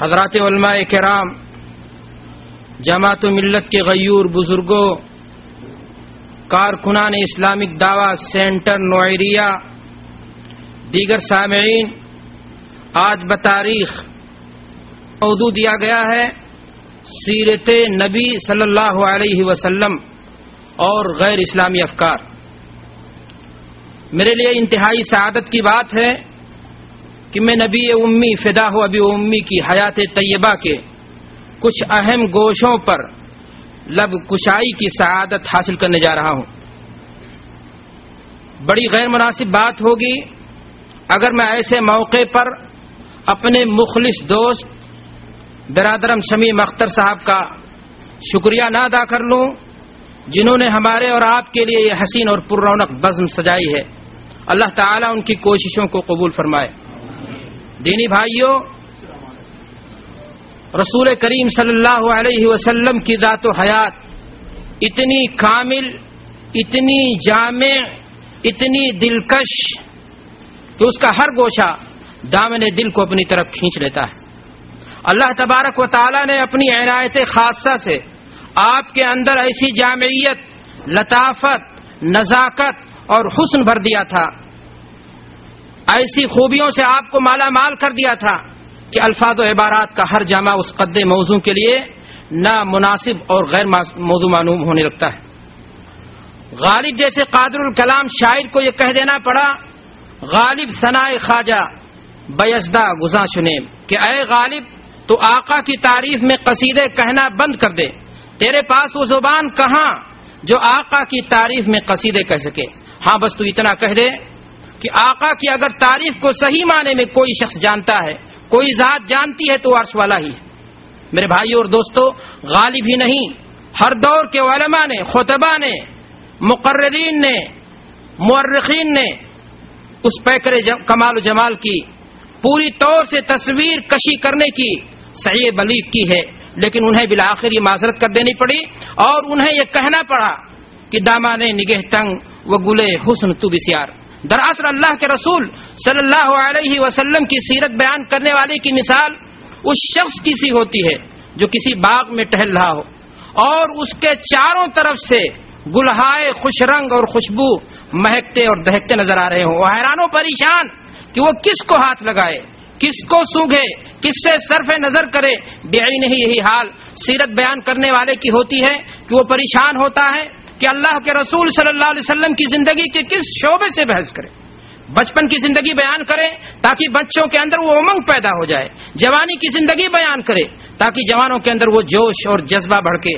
हजरत कराम जमात मिल्लत के गयूर बुजुर्गों कारकुनान इस्लामिक दावा सेंटर नोएरिया दीगर सामीन आज बतारीख मौजू दिया गया है सीरत नबी सल्लल्लाहु अलैहि वसल्लम और गैर इस्लामी अफकार मेरे लिए इंतहाई सआदत की बात है कि मैं नबी उम्मी, फिदा हो अभी उम्मी की, हयात तैयबा के कुछ अहम गोशों पर लब कुशाई की सआदत हासिल करने जा रहा हूँ। बड़ी गैर मुनासिब बात होगी अगर मैं ऐसे मौके पर अपने मुखलिस दोस्त, बिरादरम शमीम अख्तर साहब का शुक्रिया ना अदा कर लूँ जिन्होंने हमारे और आपके लिए ये हसीन और पुरौनक बज्म सजाई है। अल्लाह ताला उनकी कोशिशों को कबूल फरमाए। दीनी भाइयों, रसूल करीम सल्लल्लाहु अलैहि वसल्लम की दात हयात इतनी कामिल, इतनी जामे, इतनी दिलकश कि उसका हर गोशा दामन दिल को अपनी तरफ़ खींच लेता है। अल्लाह तबारक व ताला ने अपनी एनायत खासा से आपके अंदर ऐसी जामियत, लताफत, नजाकत और हुस्न भर दिया था। ऐसी खूबियों से आपको माला माल कर दिया था कि अल्फाज इबारात का हर जामा उस कद मौजू के लिए ना मुनासिब और गैर मौजू मालूम होने लगता है। गालिब जैसे कादरुल कलाम शायर को यह कह देना पड़ा, गालिब सनाए ख्वाजा बयसदा गुजा शुनेम। कि अय गालिब तो आका की तारीफ़ में कसीदे कहना बंद कर दे। तेरे पास वो ज़ुबान कहाँ जो आका की तारीफ़ में कसीदे कह सके? हाँ बस तू इतना कह दे कि आका की अगर तारीफ़ को सही माने में कोई शख्स जानता है, कोई जात जानती है तो अर्श वाला ही मेरे भाइयों और दोस्तों, गालिब ही नहीं। हर दौर के वलमा ने, खुतबा ने मुकर्रीन ने मुर्रखीन ने उस पैकर कमाल जमाल की पूरी तौर से तस्वीर कशी करने की सही बलीग की है। लेकिन उन्हें बिल आखिर ये माजरत कर देनी पड़ी और उन्हें यह कहना पड़ा कि दामाने निगह तंग व गुले हुस्न तू बिसियार दरअसल अल्लाह के रसूल सल्लल्लाहु अलैहि वसल्लम की सीरत बयान करने वाले की मिसाल उस शख्स की सी होती है जो किसी बाग में टहल रहा हो और उसके चारों तरफ़ से गुलहाए खुश रंग और खुशबू महकते और दहकते नज़र आ रहे हो। हैरानों परेशान कि वो किसको हाथ लगाए? किसको सूंघे, किससे सरफ नज़र करे बेई नहीं यही हाल। सीरत बयान करने वाले की होती है कि वो परेशान होता है कि अल्लाह के रसूल सल्लल्लाहु अलैहि वसल्लम की ज़िंदगी के किस शोबे से बहस करे। बचपन की ज़िंदगी बयान करे ताकि बच्चों के अंदर वो उमंग पैदा हो जाए। जवानी की ज़िंदगी बयान करे ताकि जवानों के अंदर वो जोश और जज्बा भड़के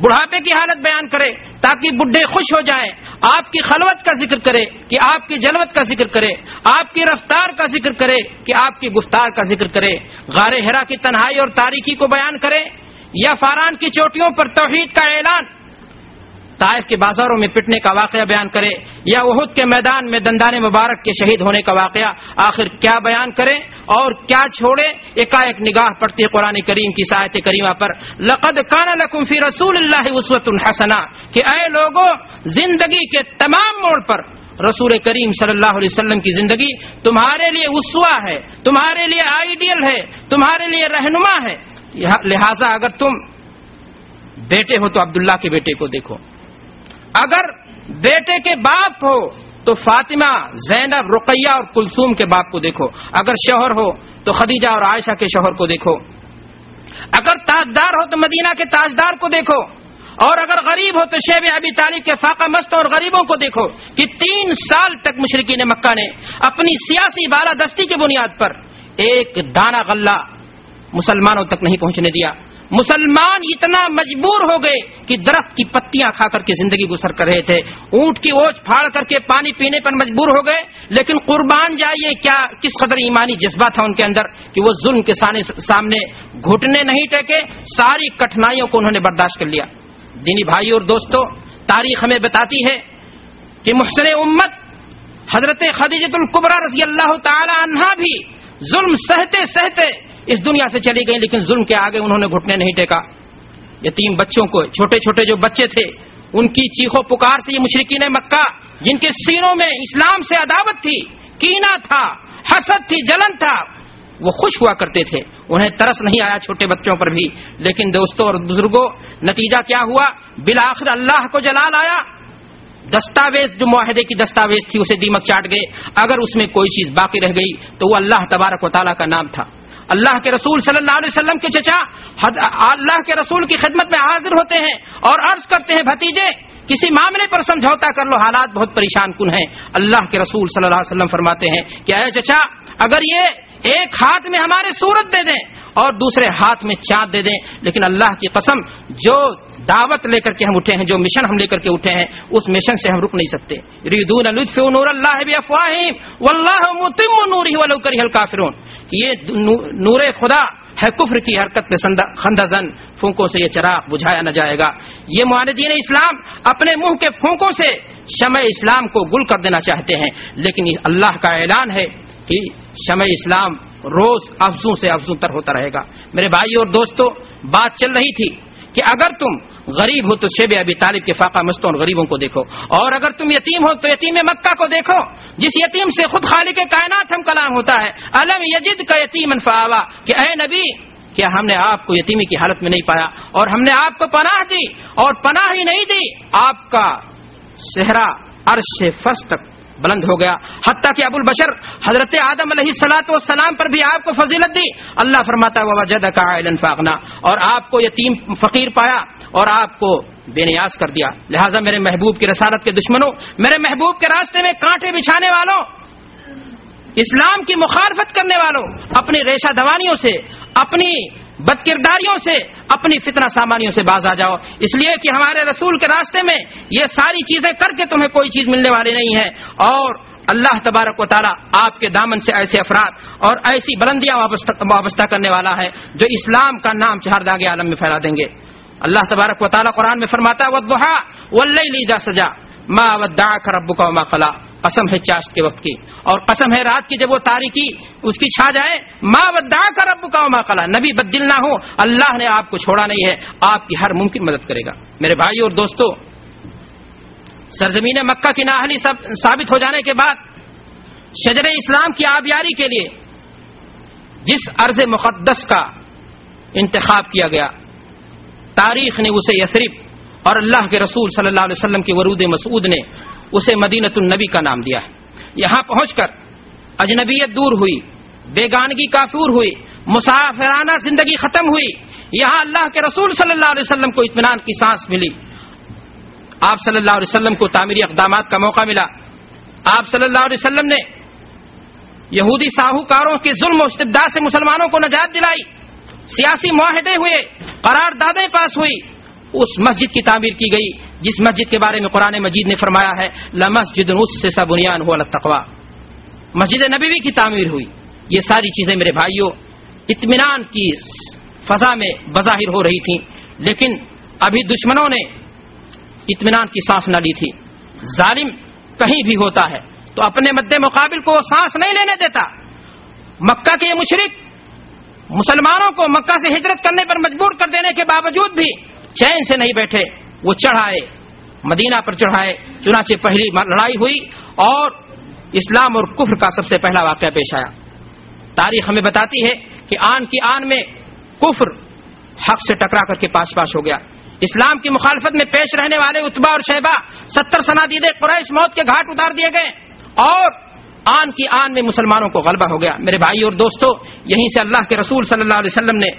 बुढ़ापे की हालत बयान करे, ताकि बुढ़े खुश हो जाएँ। आपकी खलवत का ज़िक्र करे, कि आपकी जलवत का ज़िक्र करे, आपकी रफ्तार का ज़िक्र करे, कि आपकी गुफ्तार का ज़िक्र करे। गारे हेरा की तन्हाई और तारीखी को बयान करे, या फारान की चोटियों पर तोहीद का ऐलान। ताइफ के बाजारों में पिटने का वाकया बयान करे, या वहद के मैदान में दंदान मुबारक के शहीद होने का वाकया, आखिर क्या बयान करे और क्या छोड़े? एकाएक निगाह पड़ती है कुरान करीम की सायत करीमा पर। लकद काना लकुम फ़ी रसूल उसवत हसना, कि अय लोगों, ज़िंदगी के तमाम मोड़ पर रसूल करीम सल्लल्लाहु अलैहि वसल्लम की ज़िंदगी तुम्हारे लिए उसवा है, तुम्हारे लिए आइडियल है, तुम्हारे लिए रहनुमा है। लिहाजा अगर तुम बेटे हो तो अब्दुल्ला के बेटे को देखो। अगर बेटे के बाप हो तो फातिमा, जैनब, रुकैया और कुलसूम के बाप को देखो। अगर शोहर हो तो खदीजा और आयशा के शोहर को देखो। अगर ताजदार हो तो मदीना के ताजदार को देखो। और अगर गरीब हो तो शेब अबी तालिब के फाका मस्त और गरीबों को देखो कि तीन साल तक मुशरकी ने मक्का ने अपनी सियासी बालादस्ती की बुनियाद पर एक दाना गल्ला मुसलमानों तक नहीं पहुँचने दिया। मुसलमान इतना मजबूर हो गए कि दरख्त की पत्तियाँ खा करके ज़िंदगी गुजर कर रहे थे। ऊँट की ओझ फाड़ करके पानी पीने पर मजबूर हो गए। लेकिन कुर्बान जाइए, क्या, किस कदर ईमानी जज्बा था उनके अंदर कि वो जुल्म के सामने घुटने नहीं टेके, सारी कठिनाइयों को उन्होंने बर्दाश्त कर लिया। दीनी भाई और दोस्तों, तारीख हमें बताती है कि मुहसन उम्मत हज़रत खदीजतुल कुबरा रज़ी अल्लाह तहा भी जुल्म सहते सहते इस दुनिया से चली गई, लेकिन जुल्म के आगे उन्होंने घुटने नहीं टेका। यतीम बच्चों को छोटे छोटे जो बच्चे थे, उनकी चीखों पुकार से ये मुशरकी ने मक्का, जिनके सीनों में इस्लाम से अदावत थी, कीना था, हसद थी, जलन था, वो खुश हुआ करते थे। उन्हें तरस नहीं आया छोटे बच्चों पर भी। लेकिन दोस्तों और बुज़ुर्गों, नतीजा क्या हुआ? बिलाखिर अल्लाह को जलाल आया। दस्तावेज़, जो माहदे की दस्तावेज़ थी, उसे दीमक चाट गए। अगर उसमें कोई चीज़ बाकी रह गई तो वो अल्लाह तबारक वाली का नाम था। अल्लाह के रसूल सल्लल्लाहु अलैहि वसल्लम के चचा अल्लाह के रसूल की खिदमत में हाजिर होते हैं और अर्ज़ करते हैं, भतीजे, किसी मामले पर समझौता कर लो, हालात बहुत परेशान कुन हैं। अल्लाह के रसूल सल्लल्लाहु अलैहि वसल्लम फरमाते हैं कि, अरे चचा, अगर ये एक हाथ में हमारे सूरत दे दें और दूसरे हाथ में चाँद दे दें, लेकिन अल्लाह की कसम, जो दावत लेकर के हम उठे हैं, जो मिशन हम लेकर के उठे हैं, उस मिशन से हम रुक नहीं सकते। नूर काफिरून। ये नूर खुदा है कुफर की हरकत में खंदाजन, फूकों से ये चराग बुझाया न जाएगा। ये मुआदीन इस्लाम अपने मुँह के फूकों से शमय इस्लाम को गुल कर देना चाहते हैं, लेकिन अल्लाह का ऐलान है कि शमय इस्लाम रोज अफजू से अफजू तर होता रहेगा। मेरे भाई और दोस्तों, बात चल रही थी कि अगर तुम गरीब हो तो शेब अभी तालिब के फाका मस्तों और गरीबों को देखो। और अगर तुम यतीम हो तो यतीम मक्का को देखो, जिस यतीम से खुद खाली के कायनात हम कलाम होता है। अलम यजिद का यतीम अनफावा कि अः नबी, क्या हमने आपको यतीमी की हालत में नहीं पाया? और हमने आपको पनाह दी और पनाह ही नहीं दी, आपका सेहरा अर्श फर्श तक बुलंद हो गया। हत्या कि अबुल बशर हज़रत आदम सलात सलाम पर भी आपको फजीलत दी। अल्लाह फरमाता वजद का और आपको यतीम फकीर पाया और आपको बेनियाज कर दिया। लिहाजा मेरे महबूब की रसालत के दुश्मनों, मेरे महबूब के रास्ते में कांटे बिछाने वालों, इस्लाम की मुखालफत करने वालों, अपनी रेशा दवानियों से, अपनी बदकिरदारियों से, अपनी फितना सामानियों से बाज आ जाओ। इसलिए कि हमारे रसूल के रास्ते में ये सारी चीज़ें करके तुम्हें कोई चीज़ मिलने वाली नहीं है। और अल्लाह तबारक वाली आपके दामन से ऐसे अफराद और ऐसी बुलंदियाँ वाबस्ता करने वाला है, जो इस्लाम का नाम चार दागे आलम में फैला देंगे। अल्लाह तबारक वाली कुरान में फरमाता है वहा वल्ली सजा। मा वद्दा रब्बू का मा खला। कसम है चाश के वक्त की। और कसम है रात की जब वो तारीखी उसकी छा जाए, माँ वद्दा का रब का माँ कला नबी बददिल ना हो, अल्लाह ने आपको छोड़ा नहीं है, आपकी हर मुमकिन मदद करेगा। मेरे भाई और दोस्तों, सरजमीन मक्का की नाहली सब साबित हो जाने के बाद, शजर इस्लाम की आबियारी के लिए, जिस अर्ज़ मुकदस का इंतखब किया गया, तारीख ने उसे यसरिफ और अल्लाह के रसूल सल्लल्लाहु अलैहि वसल्लम के वरूद मसूद ने उसे मदीनतुलनबी का नाम दिया है। यहाँ पहुंचकर अजनबीयत दूर हुई, बेगानगी काफूर हुई, मुसाफिराना ज़िंदगी खत्म हुई। यहाँ अल्लाह के रसूल सल्लल्लाहु अलैहि वसल्लम को इतमान की सांस मिली। आप सल्लल्लाहु अलैहि वसल्लम को तामीरी इकदाम का मौका मिला। आप सल्लल्लाहु अलैहि वसल्लम ने यहूदी साहूकारों के जुल्म इस्तबदा से मुसलमानों को नजात दिलाई। सियासी माहदे हुए, करारदादें पास हुई। उस मस्जिद की तामीर की गई, जिस मस्जिद के बारे में कुरान मजीद ने फरमाया है लमस्जिद से सब बुनियान हुआ तकवा मस्जिद नबी की तामीर हुई। ये सारी चीज़ें मेरे भाइयों इतमान की फजा में बजाहिर हो रही थी, लेकिन अभी दुश्मनों ने इतमान की सांस न ली थी। जालिम कहीं भी होता है तो अपने मद्दे मुकाबिल को वो सांस नहीं लेने देता। मक्का के मुशरक, मुसलमानों को मक्का से हिजरत करने पर मजबूर कर देने के बावजूद भी चैन से नहीं बैठे, वो चढ़ाए, मदीना पर चढ़ाए, चुनाचे पहली लड़ाई हुई और इस्लाम और कुफर का सबसे पहला वाक्य पेश आया। तारीख हमें बताती है कि आन की आन में कुफर हक से टकरा करके पास पास हो गया। इस्लाम की मुखालफत में पेश रहने वाले उतबा और शहबा सत्तर सनादीद कुरैश मौत के घाट उतार दिए गए और आन की आन में मुसलमानों को गलबा हो गया। मेरे भाई और दोस्तों, यहीं से अल्लाह के रसूल सल्लल्लाहु अलैहि वसल्लम ने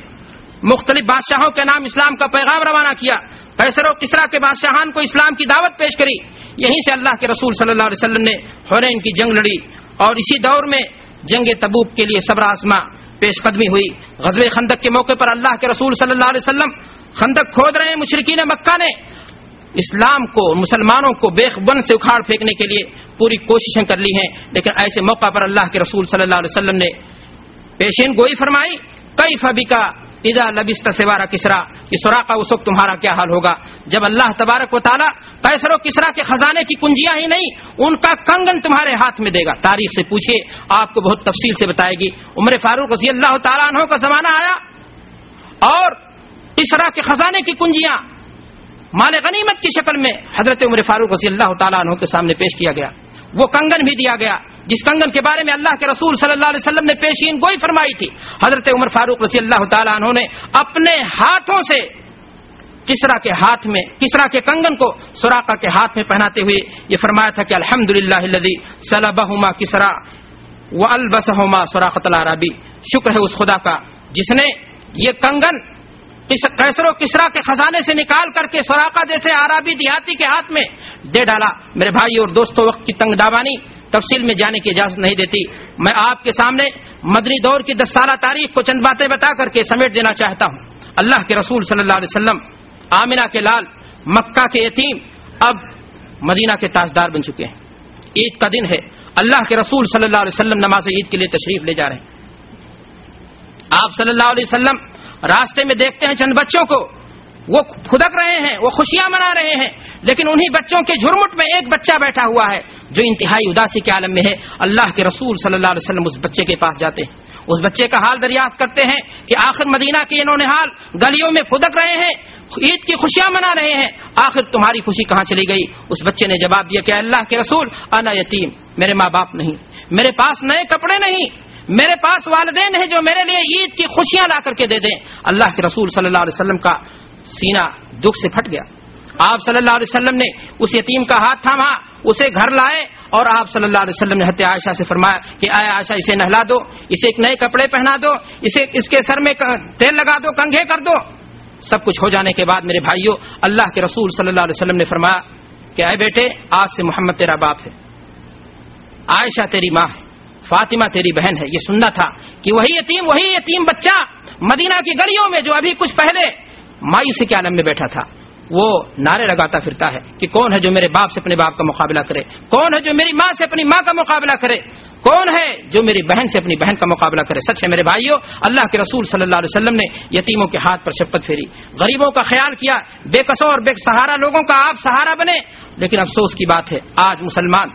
मुख्तलिफ़ बादशाहों के नाम इस्लाम का पैगाम रवाना किया। कैसर किसरा के बादशाहान को इस्लाम की दावत पेश करी। यहीं से अल्लाह के रसूल सल्लल्लाहु अलैहि वसल्लम ने हुरैन की जंग लड़ी और इसी दौर में जंग तबूक के लिए सब्र आसमा पेशकदमी हुई। गजब खंदक के मौके पर अल्लाह के रसूल सल्लल्लाहु अलैहि वसल्लम खंदक खोद रहे मुशरकिन मक्का ने। इस्लाम को, मुसलमानों को बेखबन से उखाड़ फेंकने के लिए पूरी कोशिशें कर ली हैं, लेकिन ऐसे मौका पर अल्लाह के रसूल सल्लल्लाहु अलैहि वसल्लम ने पेशेन गोई फरमाई कई फबी इदा लबिस्त सेवारा किसरा कि सुरा का उस वक्त तुम्हारा क्या हाल होगा? जब अल्लाह तबारक वाली कैसरो किसरा के खजाने की कुंजियाँ ही नहीं, उनका कंगन तुम्हारे हाथ में देगा। तारीख से पूछिए, आपको बहुत तफसील से बताएगी। उम्र फारूक रज़ी अल्लाह तला का जमाना आया, और किसरा के खजाने की कुंजियाँ माल गनीमत की शक्ल में हज़रत उम्र फारूक रज़ी अल्लाह तु के सामने पेश किया गया। वो कंगन भी दिया गया। जिस कंगन के बारे में अल्लाह के रसूल सल्लल्लाहु अलैहि वसल्लम ने पेशीन गोई फरमाई थी, हज़रत उमर फारूक रज़ी अल्लाह तु अपने हाथों से किसरा के हाथ में, किसरा के कंगन को सुराका के हाथ में पहनाते हुए ये फरमाया था कि अल्हम्दुलिल्लाह सलाबहुमा किसरा व अलबसहुमा सुराखतल अरबी। शुक्र है उस खुदा का जिसने ये कंगन कैसरो किसरा के खजाने से निकाल करके सुराका जैसे आराबी देहाती के हाथ में दे डाला। मेरे भाई और दोस्तों, वक्त की तंग दावानी तफसील में जाने की इजाज़त नहीं देती। मैं आपके सामने मदनी दौर की दस साल तारीख को चंद बातें बता करके समेट देना चाहता हूँ। अल्लाह के रसूल सल्लल्लाहु अलैहि आमिना के लाल, मक्का के यतीम, अब मदीना के ताजदार बन चुके हैं। ईद का दिन है। अल्लाह के रसूल सल्लल्लाहु अलैहि नमाज़ ईद के लिए तशरीफ़ ले जा रहे हैं। आप सल्लल्लाहु रास्ते में देखते हैं चंद बच्चों को वो खुदक रहे हैं, वो खुशियाँ मना रहे हैं, लेकिन उन्हीं बच्चों के झुरमुट में एक बच्चा बैठा हुआ है, जो इंतहाई उदासी के आलम में है। अल्लाह के रसूल सल्लल्लाहु अलैहि वसल्लम उस बच्चे के पास जाते हैं। उस बच्चे का हाल दरियाफ्त करते हैं कि आखिर मदीना के इन्होंने हाल गलियों में फुदक रहे हैं, ईद की खुशियाँ मना रहे हैं। आखिर तुम्हारी खुशी कहाँ चली गई? उस बच्चे ने जवाब दिया कि अल्लाह के रसूल, अना यतीम, मेरे माँ बाप नहीं, मेरे पास नए कपड़े नहीं, मेरे पास वालदेन है जो मेरे लिए ईद की खुशियाँ ला करके दे दें। अल्लाह के रसूल सल्लल्लाहु अलैहि वसल्लम का सीना दुख से फट गया। आप सल्लल्लाहु अलैहि वसल्लम ने उस यतीम का हाथ थामा, उसे घर लाए और आप सल्लल्लाहु अलैहि वसल्लम ने हत्या आयशा से फरमाया कि आय आयशा, इसे नहला दो, इसे एक नए कपड़े पहना दो, इसे इसके सर में तेल लगा दो, कंघे कर दो। सब कुछ हो जाने के बाद मेरे भाइयों, अल्लाह के रसूल सल्लल्लाहु अलैहि वसल्लम ने फरमाया कि, आए बेटे, आज से मोहम्मद तेरा बाप है। आयशा तेरी माँ है, फातिमा तेरी बहन है। ये सुनना था कि वही यतीम वही यतीम बच्चा मदीना की गलियों में जो अभी कुछ पहले माई से आलम में बैठा था? वो नारे लगाता फिरता है कि कौन है जो मेरे बाप से अपने बाप का मुकाबला करे? कौन है जो मेरी माँ से अपनी माँ का मुकाबला करे? कौन है जो मेरी बहन से अपनी बहन का मुकाबला करे? सच है मेरे भाइयों, अल्लाह के रसूल सल्लल्लाहु अलैहि वसल्लम ने यतीमों के हाथ पर शपथ फेरी। गरीबों का ख्याल किया बेकसों और बेसहारा लोगों का आप सहारा बने। लेकिन अफसोस की बात है, आज मुसलमान,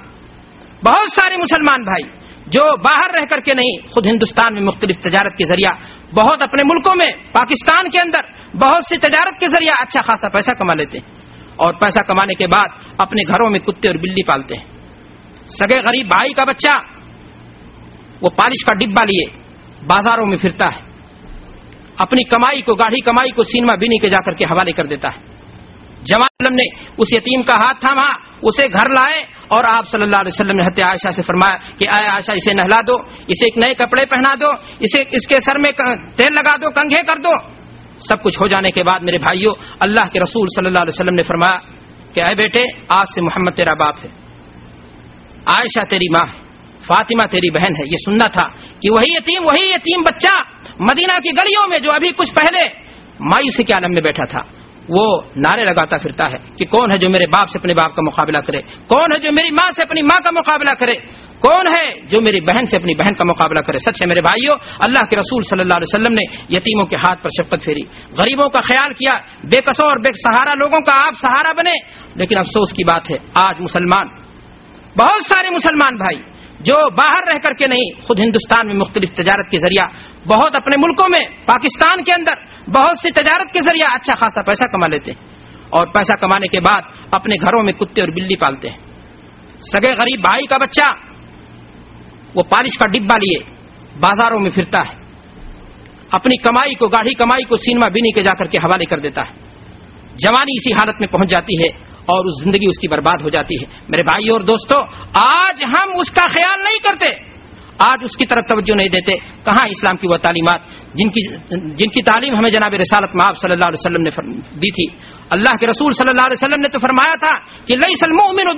बहुत सारे मुसलमान भाई जो बाहर रह करके नहीं, खुद हिंदुस्तान में मुख्तलिफ़ तजारत के ज़रिया, बहुत अपने मुल्कों में, पाकिस्तान के अंदर, बहुत सी तजारत के ज़रिया अच्छा खासा पैसा कमा लेते हैं। और पैसा कमाने के बाद अपने घरों में कुत्ते और बिल्ली पालते हैं। सगे गरीब भाई का बच्चा, वो पालिश का डिब्बा लिए, बाजारों में फिरता है। अपनी कमाई को, गाढ़ी कमाई को सीनमा बिनी के जाकर के हवाले कर देता है। जवान ने उस यतीम का हाथ थामा, उसे घर लाए और आप सल्लल्लाहु अलैहि वसल्लम ने हत्या आयशा से फरमाया कि आय आयशा, इसे नहला दो, इसे एक नए कपड़े पहना दो, इसे, इसके सर में तेल लगा दो, कंघे कर दो। सब कुछ हो जाने के बाद मेरे भाइयों, अल्लाह के रसूल सल्लल्लाहु अलैहि वसल्लम ने फरमाया कि अय बेटे, आज से मोहम्मद तेरा बाप है, आयशा तेरी माँ है, फातिमा तेरी बहन है। ये सुनना था कि वही यतीम वही यतीम बच्चा मदीना की गलियों में जो अभी कुछ पहले मायूसी के आलम में बैठा था। वो नारे लगाता फिरता है कि कौन है जो मेरे बाप से अपने बाप का मुकाबला करे? कौन है जो मेरी माँ से अपनी माँ का मुकाबला करे? कौन है जो मेरी बहन से अपनी बहन का मुकाबला करे? सच है मेरे भाइयों, अल्लाह के रसूल सल्लल्लाहु अलैहि वसल्लम ने यतीमों के हाथ पर शपथ फेरी। गरीबों का ख्याल किया बेकसों और बेसहारा लोगों का आप सहारा बने। लेकिन अफसोस की बात है, आज मुसलमान, बहुत सारे मुसलमान भाई, जो बाहर रह करके नहीं, खुद हिंदुस्तान में मुख्तलिफ़ तजारत के ज़रिया, बहुत अपने मुल्कों में, पाकिस्तान के अंदर बहुत सी तजारत के ज़रिए अच्छा खासा पैसा कमा लेते हैं। और पैसा कमाने के बाद अपने घरों में कुत्ते और बिल्ली पालते हैं। सगे गरीब भाई का बच्चा, वो पालिश का डिब्बा लिए, बाजारों में फिरता है। अपनी कमाई को, गाढ़ी कमाई को सीनमा बिनी के जाकर के हवाले कर देता है। जवानी इसी हालत में पहुँच जाती है और उस ज़िंदगी उसकी बर्बाद हो जाती है। मेरे भाई और दोस्तों, आज हम उसका ख्याल नहीं करते। आज उसकी तरफ़ तवज्जो नहीं देते। कहाँ इस्लाम की वह तालीमत? जिनकी जिनकी तालीम हमें जनाब रसालत महाब सल्लल्लाहु अलैहि वसल्लम ने दी थी। अल्लाह के रसूल सल्लल्लाहु अलैहि वसल्लम ने तो फरमाया था कि लई सलमोमिन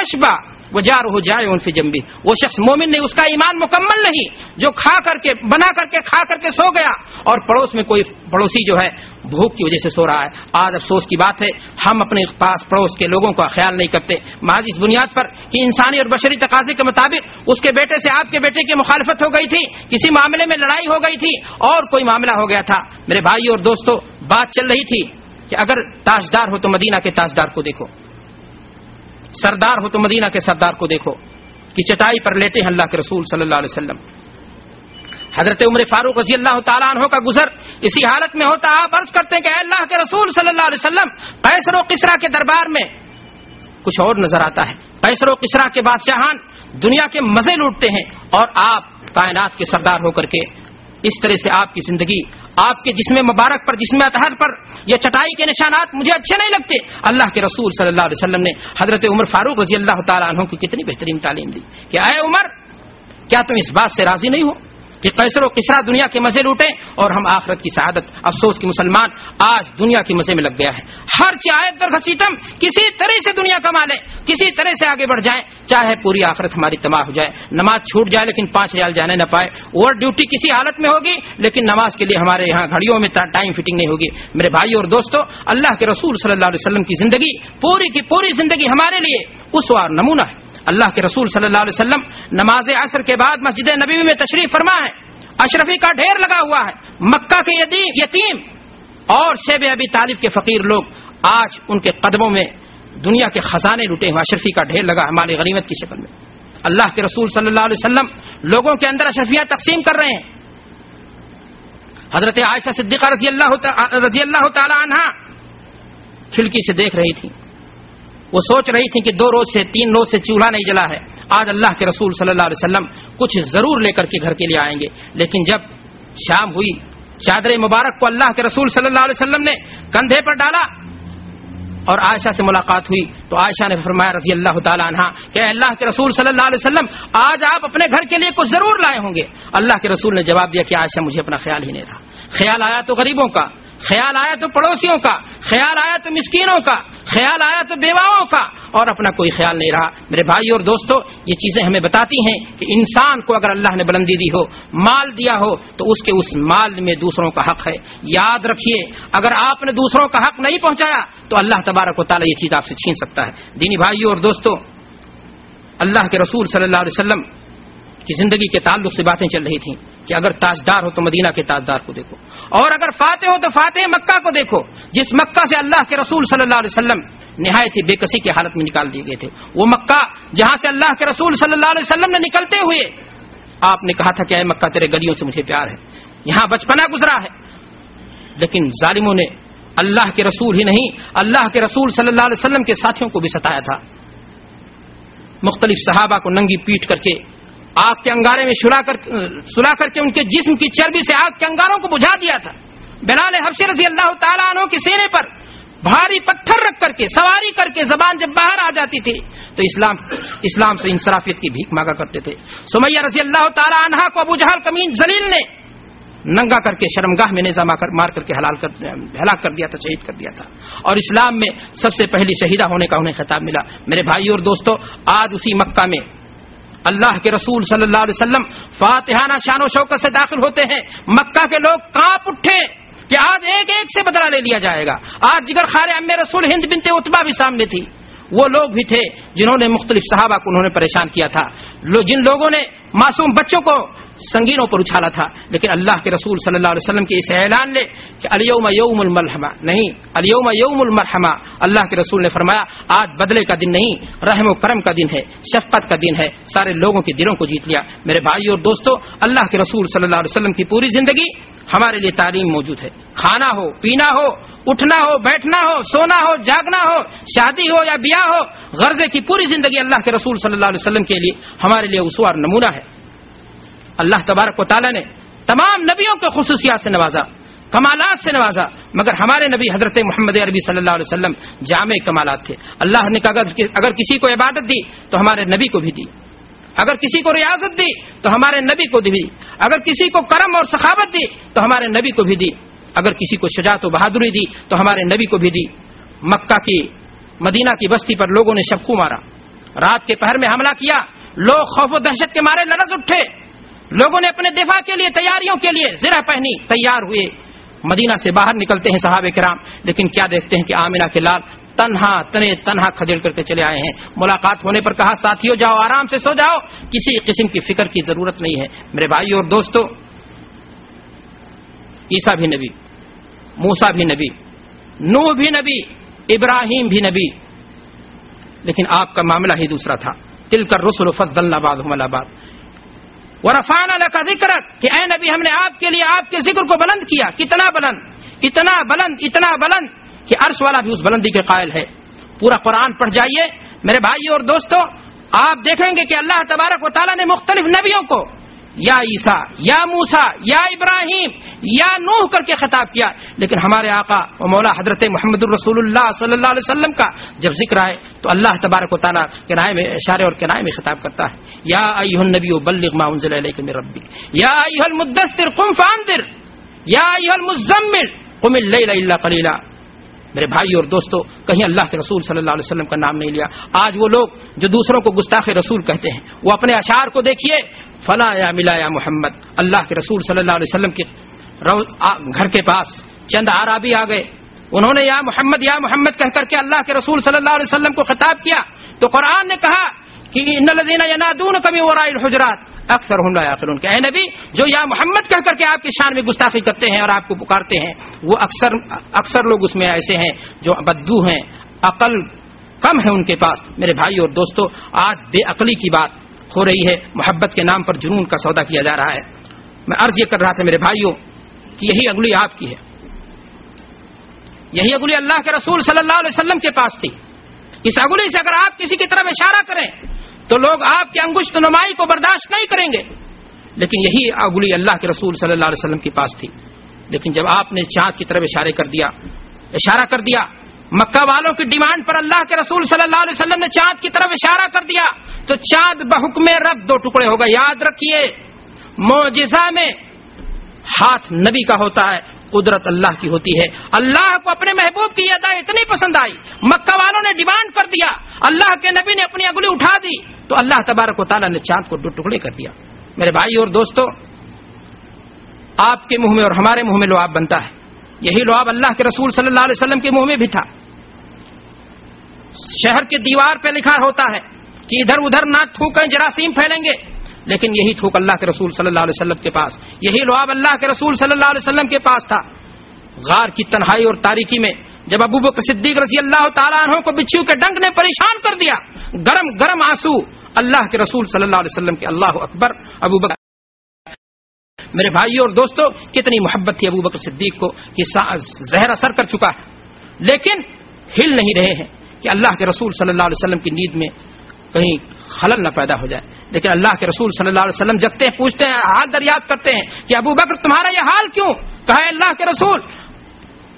यशबा। वो जा हो जाए उनफी जम्बी वो शख्स मोमिन नहीं, उसका ईमान मुकम्मल नहीं, जो खा करके, बना करके, खा करके सो गया। और पड़ोस में कोई पड़ोसी जो है, भूख की वजह से सो रहा है। आज अफसोस की बात है, हम अपने पास पड़ोस के लोगों का ख्याल नहीं करते। महज इस बुनियाद पर कि इंसानी और बशरी तकाजे के मुताबिक उसके बेटे से आपके बेटे की मुखालफत हो गई थी, किसी मामले में लड़ाई हो गई थी, और कोई मामला हो गया था। मेरे भाई और दोस्तों, बात चल रही थी कि अगर ताजदार हो तो मदीना के ताजदार को देखो। सरदार हो तो मदीना के सरदार को देखो कि चटाई पर लेटे हैं अल्लाह के रसूल सल्लल्लाहु अलैहि वसल्लम। हज़रत उम्र फारूक रज़ी अल्लाह तला का गुजर इसी हालत में होता, आप अर्ज़ करते हैं कि अल्लाह के रसूल सल्लल्लाहु अलैहि वसल्लम, पैसर किसरा के दरबार में कुछ और नज़र आता है। पैसर किसरा के बादशाहान दुनिया के मज़े लूटते हैं और आप कायनात के सरदार होकर के इस तरह से आपकी ज़िंदगी, आपके जिसमें मुबारक पर, जिसमें अतहर पर यह चटाई के निशानात मुझे अच्छे नहीं लगते। अल्लाह के रसूल सल्लल्लाहु अलैहि वसल्लम ने हज़रत उमर फारूक रज़ी अल्लाह तु की कितनी बेहतरीन तालीम दी कि आए उमर, क्या तुम इस बात से राज़ी नहीं हो? कि कैसर व किसरा दुनिया के मज़े लूटे और हम आखरत की शहादत, अफसोस की मुसलमान आज दुनिया के मज़े में लग गया है। हर चाहे दर घसीटम किसी तरह से दुनिया कमा ले किसी तरह से आगे बढ़ जाए, चाहे पूरी आखरत हमारी तबाह हो जाए, नमाज़ छूट जाए लेकिन पाँच रियाल जाने न पाए, ओवर ड्यूटी किसी हालत में होगी, लेकिन नमाज़ के लिए हमारे यहाँ घड़ियों में टाइम फिटिंग नहीं होगी। मेरे भाई और दोस्तों, अल्लाह के रसूल सल्लल्लाहु अलैहि की ज़िंदगी, पूरी की पूरी ज़िंदगी हमारे लिए उस वार नमूना है। अल्लाह के रसूल सल्लल्लाहु अलैहि वसल्लम नमाज़ असर के बाद मस्जिद नबी में तशरीफ़ फरमा है। अशरफी का ढेर लगा हुआ है। मक्का के यतीम और शेब अबी तालिब के फकीर लोग आज उनके कदमों में दुनिया के खजाने लुटे हुए अशरफी का ढेर लगा हमारी गनीमत की शक्ल में। अल्लाह के रसूल सल्लल्लाहु अलैहि वसल्लम लोगों के अंदर अशरफिया तकसीम कर रहे हैं। हज़रत आयशा सिद्दीका रज़ी अल्लाह रज़ी अल्लाह तला खिड़की से देख रही थी। वो सोच रही थी कि दो रोज से, तीन रोज से चूल्हा नहीं जला है। आज अल्लाह के रसूल सल्लल्लाहु अलैहि वसल्लम कुछ ज़रूर लेकर के घर के लिए आएँगे। लेकिन जब शाम हुई, चादर मुबारक को अल्लाह के रसूल सल्लल्लाहु अलैहि वसल्लम ने कंधे पर डाला और आयशा से मुलाकात हुई तो आयशा ने फरमाया रज़ी अल्लाह तहा कि अल्लाह के रसूल सल्लल्लाहु अलैहि वसल्लम, आज आप अपने घर के लिए कुछ ज़रूर लाए होंगे। अल्लाह के रसूल ने जवाब दिया कि आयशा, मुझे अपना ख्याल ही नहीं रहा। ख्याल आया तो गरीबों का, ख्याल आया तो पड़ोसियों का, ख्याल आया तो मिस्किनों का, ख्याल आया तो बेवाओं का। और अपना कोई ख्याल नहीं रहा। मेरे भाई और दोस्तों, ये चीज़ें हमें बताती हैं कि इंसान को अगर अल्लाह ने बुलंदी दी हो, माल दिया हो तो उसके उस माल में दूसरों का हक है। याद रखिए, अगर आपने दूसरों का हक नहीं पहुँचाया तो अल्लाह तबारक वाली ये चीज़ आपसे छीन सकता है। दीनी भाइयों और दोस्तों, अल्लाह के रसूल वसल्लम की ज़िंदगी के ताल्लुक से बातें चल रही थी कि अगर ताजदार हो तो मदीना के ताजदार को देखो। और अगर फाते हो तो फाते मक्का को देखो, जिस मक्का से अल्लाह के रसूल सल्लल्लाहु अलैहि वसल्लम निहायत ही बेकसी की हालत में निकाल दिए गए थे। वो मक्का जहाँ से अल्लाह के रसूल सल्लल्लाहु अलैहि वसल्लम ने निकलते हुए आपने कहा था कि मक्का तेरे गलियों से मुझे प्यार है। यहाँ बचपना गुजरा है। लेकिन जालिमों ने अल्लाह के रसूल ही नहीं, अल्लाह के रसूल वसल्लम के साथियों को भी सताया था। मुख्तलिफ़ सहाबा को नंगी पीट करके आग के अंगारे में सुला कर सुला करके उनके जिस्म की चर्बी से आग के अंगारों को बुझा दिया था। बिलाल हफ्सी रज़ी अल्लाह तला के सेने पर भारी पत्थर रख करके सवारी करके जबान जब बाहर आ जाती थी तो इस्लाम इस्लाम से इंसराफियत की भीख मांगा करते थे। सुमैया रज़ी अल्लाह तला को अबू जहल कमीन जलील ने नंगा करके शर्मगाह में नेजा मार, मार करके हलाल कर हलाक कर दिया था शहीद कर दिया था। और इस्लाम में सबसे पहली शहीदा होने का उन्हें खिताब मिला। मेरे भाई और दोस्तों आज उसी मक्का में अल्लाह के रसूल सल्लल्लाहु अलैहि वसल्लम फातिहाना शानो शौकत से दाखिल होते हैं। मक्का के लोग काँप उठे कि आज एक एक से बदला ले लिया जाएगा। आज जिगर खारे अम्मे रसूल हिंद बिनते उतबा भी सामने थी। वो लोग भी थे जिन्होंने मुख्तलिफ़ सहाबा को उन्होंने परेशान किया था। जिन लोगों ने मासूम बच्चों को संगीनों पर उछाला था। लेकिन अल्लाह के रसूल सल्लल्लाहु अलैहि वसल्लम के इस ऐलान ने कि अलियम यौमुल मलहमा, नहीं, अलियम यौमुल मरहमा, अल्लाह के रसूल ने फरमाया, आज बदले का दिन नहीं, रहम करम का दिन है, शफकत का दिन है, सारे लोगों के दिलों को जीत लिया। मेरे भाई और दोस्तों, अल्लाह के रसूल सल्लल्लाहु अलैहि वसल्लम की पूरी ज़िंदगी हमारे लिए तालीम मौजूद है। खाना हो, पीना हो, उठना हो, बैठना हो, सोना हो, जागना हो, शादी हो या ब्याह हो, गर्जे की पूरी ज़िंदगी अल्लाह के रसूल सल्लल्लाहु अलैहि वसल्लम के लिए, हमारे लिए उसवार नमूना है। अल्लाह तबारक वाली ने तमाम नबियों के खसूसियात से नवाजा, कमालात से नवाजा, मगर हमारे नबी हज़रत मोहम्मद अरबी सल्लल्लाहु अलैहि जामे कमालात थे। अल्लाह ने कहा, अगर किसी को इबादत दी तो हमारे नबी को भी दी। अगर किसी को रियाजत दी तो हमारे नबी को दी। अगर किसी को करम और सखावत दी तो हमारे नबी को भी दी। अगर किसी को शजात व बहादुरी दी तो हमारे नबी को भी दी। मक्का की, मदीना की बस्ती पर लोगों ने शबकू मारा। रात के पहर में हमला किया। लोग खौफ दहशत के मारे लड़स उठे। लोगों ने अपने दिफा के लिए, तैयारियों के लिए जिरा पहनी, तैयार हुए। मदीना से बाहर निकलते हैं साहब कराम, लेकिन क्या देखते हैं कि आमिना के लाल तनहा, तने तनहा खदेड़ करके चले आए हैं। मुलाकात होने पर कहा, साथियों, जाओ, आराम से सो जाओ। किसी किस्म की फ़िक्र की ज़रूरत नहीं है। मेरे भाई और दोस्तों, ईसा भी नबी, मूसा भी नबी, नूह भी नबी, इब्राहिम भी नबी। लेकिन आपका मामला ही दूसरा था। तिल कर रसुल फजल्लाबाद हमलाबाद वरफान का ज़िक्र कि ए नबी, हमने आपके लिए आपके ज़िक्र को बुलंद किया। कितना बुलंद? इतना बुलंद इतना बुलंद कि अर्श वाला भी उस बुलंदी के कायल है। पूरा कुरान पढ़ जाइए। मेरे भाई और दोस्तों, आप देखेंगे कि अल्लाह तबारक वाली ने मुख्तलिफ़ नबियों को या ईसा, या मूसा, या इब्राहिम, या नूह करके खिताब किया। लेकिन हमारे आका और मौला हज़रत मोहम्मद रसूलुल्लाह सल्लल्लाहु अलैहि वसल्लम का जब ज़िक्र आए तो अल्लाह तबारक वाली किराए में, इशारे और किराए में खिताब करता है। या नबी बल्लिग माउंजल रब्बी या मुद्दसर कुम फानदिर या मुजम्मिल कुमिल कलीला। मेरे भाई और दोस्तों, कहीं अल्लाह के रसूल सल्लल्लाहु अलैहि वसल्लम का नाम नहीं लिया। आज वो लोग जो दूसरों को गुस्ताख रसूल कहते हैं, वो अपने अशार को देखिए। फला या मिला या मोहम्मद, अल्लाह के रसूल सल्लल्लाहु अलैहि वसल्लम के घर के पास चंद आराबी आ गए। उन्होंने या मोहम्मद या मोहम्मद कह करके अल्लाह के रसूल सल्लल्लाहु अलैहि वसल्लम को खिताब किया। तो कुरान ने कहा कि वराइल हुजरात अक्सर हम लाखिर उनके नबी, जो या मोहम्मद कह करके आपकी शान में गुस्ताखी करते हैं और आपको पुकारते हैं, वो अक्सर अक्सर लोग उसमें ऐसे हैं, जो बद्दू हैं, अकल कम है उनके पास। मेरे भाई और दोस्तों, आज बेअकली की बात हो रही है। मोहब्बत के नाम पर जुनून का सौदा किया जा रहा है। मैं अर्ज़ ये कर रहा था मेरे भाइयों कि यही अगली आपकी है। यही अगली अल्लाह के रसूल सल्लल्लाहु अलैहि वसल्लम के पास थी। इस अगली से अगर आप किसी की तरफ़ इशारा करें तो लोग आपके अंगुश्त नुमाई को बर्दाश्त नहीं करेंगे। लेकिन यही अगुली अल्लाह के रसूल सल्लल्लाहु अलैहि के पास थी। लेकिन जब आपने चाँद की तरफ़ इशारे कर दिया, इशारा कर दिया, मक्का वालों की डिमांड पर अल्लाह के रसूल सल्लल्लाहु अलैहि वसल्लम ने चाँद की तरफ़ इशारा कर दिया तो चाँद बहुकमे रब दो टुकड़े होगा। याद रखिए, मोजिजा में हाथ नबी का होता है कुदरत अल्लाह की होती है। अल्लाह को अपने महबूब की अदा इतनी पसंद आई। मक्का वालों ने डिमांड कर दिया। अल्लाह के नबी ने अपनी अगली उठा दी। तो अल्लाह तबारक वाली ने चाँद को दो टुकड़े कर दिया। मेरे भाई और दोस्तों, आपके मुँह में और हमारे मुँह में लोआब बनता है। यही लोआब अल्लाह के रसूल सल्लल्लाहु अलैहि वसल्लम के मुँह में भी था। शहर की दीवार पे लिखा होता है कि इधर उधर ना थूकें जरासीम फैलेंगे। लेकिन यही थूक अल्लाह के रसूल सल्लल्लाहु अलैहि वसल्लम के पास, यही लोआब अल्लाह के रसूल सल्लल्लाहु अलैहि वसल्लम के पास था। गार की तन्हाई और तारीकी में जब अबू बकर सिद्दीक रज़ी अल्लाह तहों को बिच्छू के डंक ने परेशान कर दिया, गरम गरम आँसू, अल्लाह के रसूल सल्लल्लाहु अलैहि वसल्लम के अल्लाह अकबर अबू बकर मेरे भाइयों और दोस्तों, कितनी मोहब्बत थी अबू बकर सिद्दीक को कि जहर असर कर चुका है। लेकिन हिल नहीं रहे हैं कि अल्लाह के रसूल सल्लल्लाहु अलैहि वसल्लम की नींद में कहीं खलल न पैदा हो जाए। लेकिन अल्लाह के रसूल सल्लल्लाहु अलैहि वसल्लम जगते हैं पूछते हैं, हाल दरियात करते हैं कि अबू बकर तुम्हारा यह हाल क्यों? कहा अल्लाह के रसूल।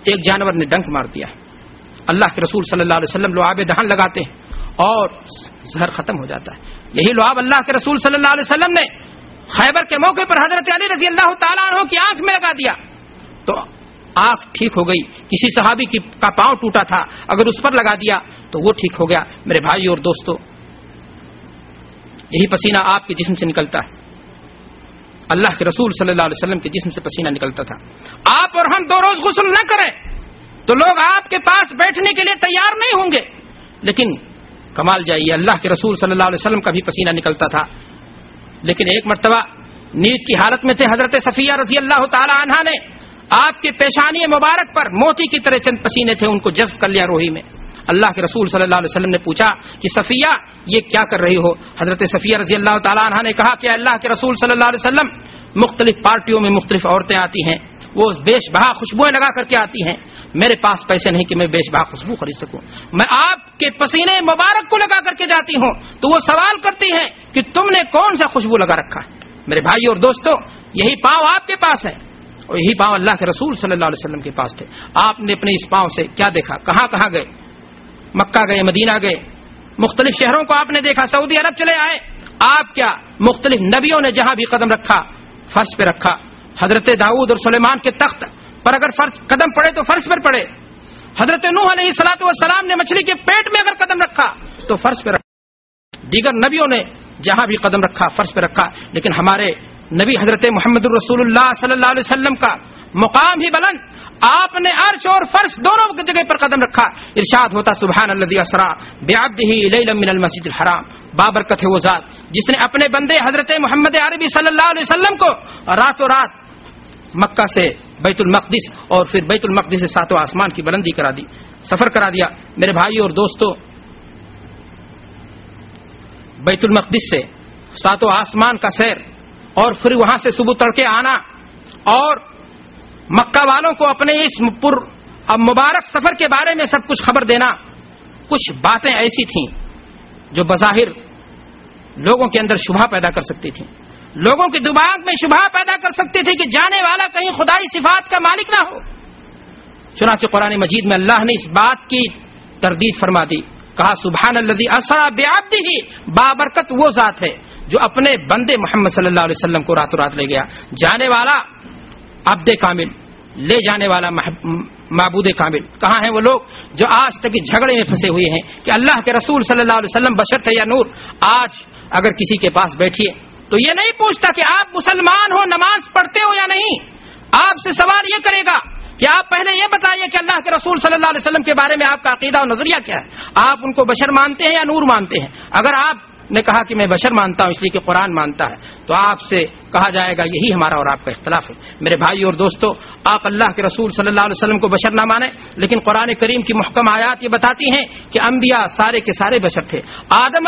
एक जानवर ने डंक मार दिया। अल्लाह के रसूल सल्लल्लाहु अलैहि वसल्म लोआब दहन लगाते हैं और जहर खत्म हो जाता है। यही लोआब अल्लाह के रसूल सल्लल्लाहु अलैहि वसल्लम ने खैबर के मौके पर हज़रत अली रज़ी अल्लाह तला की आँख में लगा दिया। तो आँख ठीक हो गई। किसी सहाबी की का पाँव टूटा था। अगर उस पर लगा दिया तो वो ठीक हो गया। मेरे भाई और दोस्तों यही पसीना आपके जिस्म से निकलता है। अल्लाह के रसूल सल्लल्लाहु अलैहि वसल्लम के जिस्म से पसीना निकलता था। आप और हम दो रोज गुसल न करें तो लोग आपके पास बैठने के लिए तैयार नहीं होंगे। लेकिन कमाल जाइए, अल्लाह के रसूल सल्लल्लाहु अलैहि वसल्लम का भी पसीना निकलता था। लेकिन एक मरतबा, नींद की हालत में थे हज़रत सफिया रज़ी अल्लाह तहा ने। आपके पेशानी मुबारक पर मोती की तरह चंद पसीने थे, उनको जज्ब कर लिया रोही में। अल्लाह के रसूल सल्लल्लाहु अलैहि वसल्लम ने पूछा कि सफिया, ये क्या कर रही हो? हज़रत सफिया रज़ी अल्लाह तला ने कहा कि अल्लाह के रसूल सल्लल्लाहु अलैहि वसल्लम मुख्तलिफ़ पार्टियों में मुख्तलिफ़ औरतें आती हैं। वो बेशबहा खुशबुएँ लगा करके आती हैं। मेरे पास पैसे नहीं कि मैं बेशबहा खुशबू खरीद सकूँ। मैं आपके पसीने मुबारक को लगा करके जाती हूँ। तो वो सवाल करती हैं कि तुमने कौन सा खुशबू लगा रखा है? मेरे भाई और दोस्तों, यही पाव आपके पास है। और यही पाँव अल्लाह के रसूल सल्लल्लाहु अलैहि वसल्लम के पास थे। आपने अपने इस पाँव से क्या देखा? कहाँ कहाँ गए? मक्का गए, मदीना गए। मुख्तलिफ़ शहरों को आपने देखा, सऊदी अरब चले आए। आप क्या मुख्तलिफ़ नबियों ने जहाँ भी कदम रखा, फर्श पे रखा? हज़रत दाऊद और सुलेमान के तख्त पर अगर फर्श, कदम पड़े तो फर्श पर पड़े। हज़रत नूह सलाम ने मछली के पेट में अगर कदम रखा तो फर्श पे रखा। दीगर नबियों ने जहाँ भी कदम रखा, फर्श पे रखा। लेकिन हमारे नबी हज़रत मोहम्मद रसूलुल्लाह सल्लल्लाहु अलैहि वसल्लम का मुकाम ही बुलंद। आपने अर्श और फर्श दोनों जगह पर कदम रखा। इरशाद होता सुबहान असरा। बेअब्दिल मस्जिद हराम। बाबरकत है वो जात, जिसने अपने बंदे हज़रत मोहम्मद अरबी सल्लल्लाहु अलैहि वसल्लम को रातों रात मक्का से बैतुल मकदिस और फिर बैतुल मकदिस से सातों आसमान की बुलंदी करा दी, सफ़र करा दिया। मेरे भाई और दोस्तों, बैतुल मकदिस से सातों आसमान का सैर और फिर वहाँ से सुबह तड़के आना और मक्का वालों को अपने इस अब मुबारक सफ़र के बारे में सब कुछ खबर देना, कुछ बातें ऐसी थीं, जो बजाहिर लोगों के अंदर शुभा पैदा कर सकती थी। लोगों के दिमाग में शुभा पैदा कर सकती थी कि जाने वाला कहीं खुदाई सिफात का मालिक ना हो। चुनाच कुरान मजीद में अल्लाह ने इस बात की तरदीद फरमा दी। कहा सुबहान अल्लजी असरा बेआब्दी ही बाबरकत वो जात है जो अपने बंदे मोहम्मद वसल्लम को रातों रात ले गया। जाने वाला अब्दे कामिल, ले जाने वाला महबूद कामिल। कहाँ हैं वो लोग? जो आज तक झगड़े में फंसे हुए हैं कि अल्लाह के रसूल सल्लल्लाहु अलैहि वसल्लम बशर थे या नूर, आज अगर किसी के पास बैठिए तो ये नहीं पूछता कि आप मुसलमान हो, नमाज़ पढ़ते हो या नहीं। आपसे सवाल ये करेगा कि आप पहले ये बताइए कि अल्लाह के रसूल सल्लल्लाहु अलैहि वसल्लम के बारे में आपका अकीदा और नज़रिया क्या है? आप उनको बशर मानते हैं या नूर मानते हैं? अगर आप ने कहा कि मैं बशर मानता हूँ, इसलिए कि कुरान मानता है। तो आपसे कहा जाएगा, यही हमारा और आपका इख्तलाफ है। मेरे भाई और दोस्तों, आप अल्लाह के रसूल सल्लल्लाहु अलैहि वसल्लम को बशर ना माने, लेकिन कुरान करीम की मुहकम आयात ये बताती हैं कि अम्बिया सारे के सारे बशर थे। आदम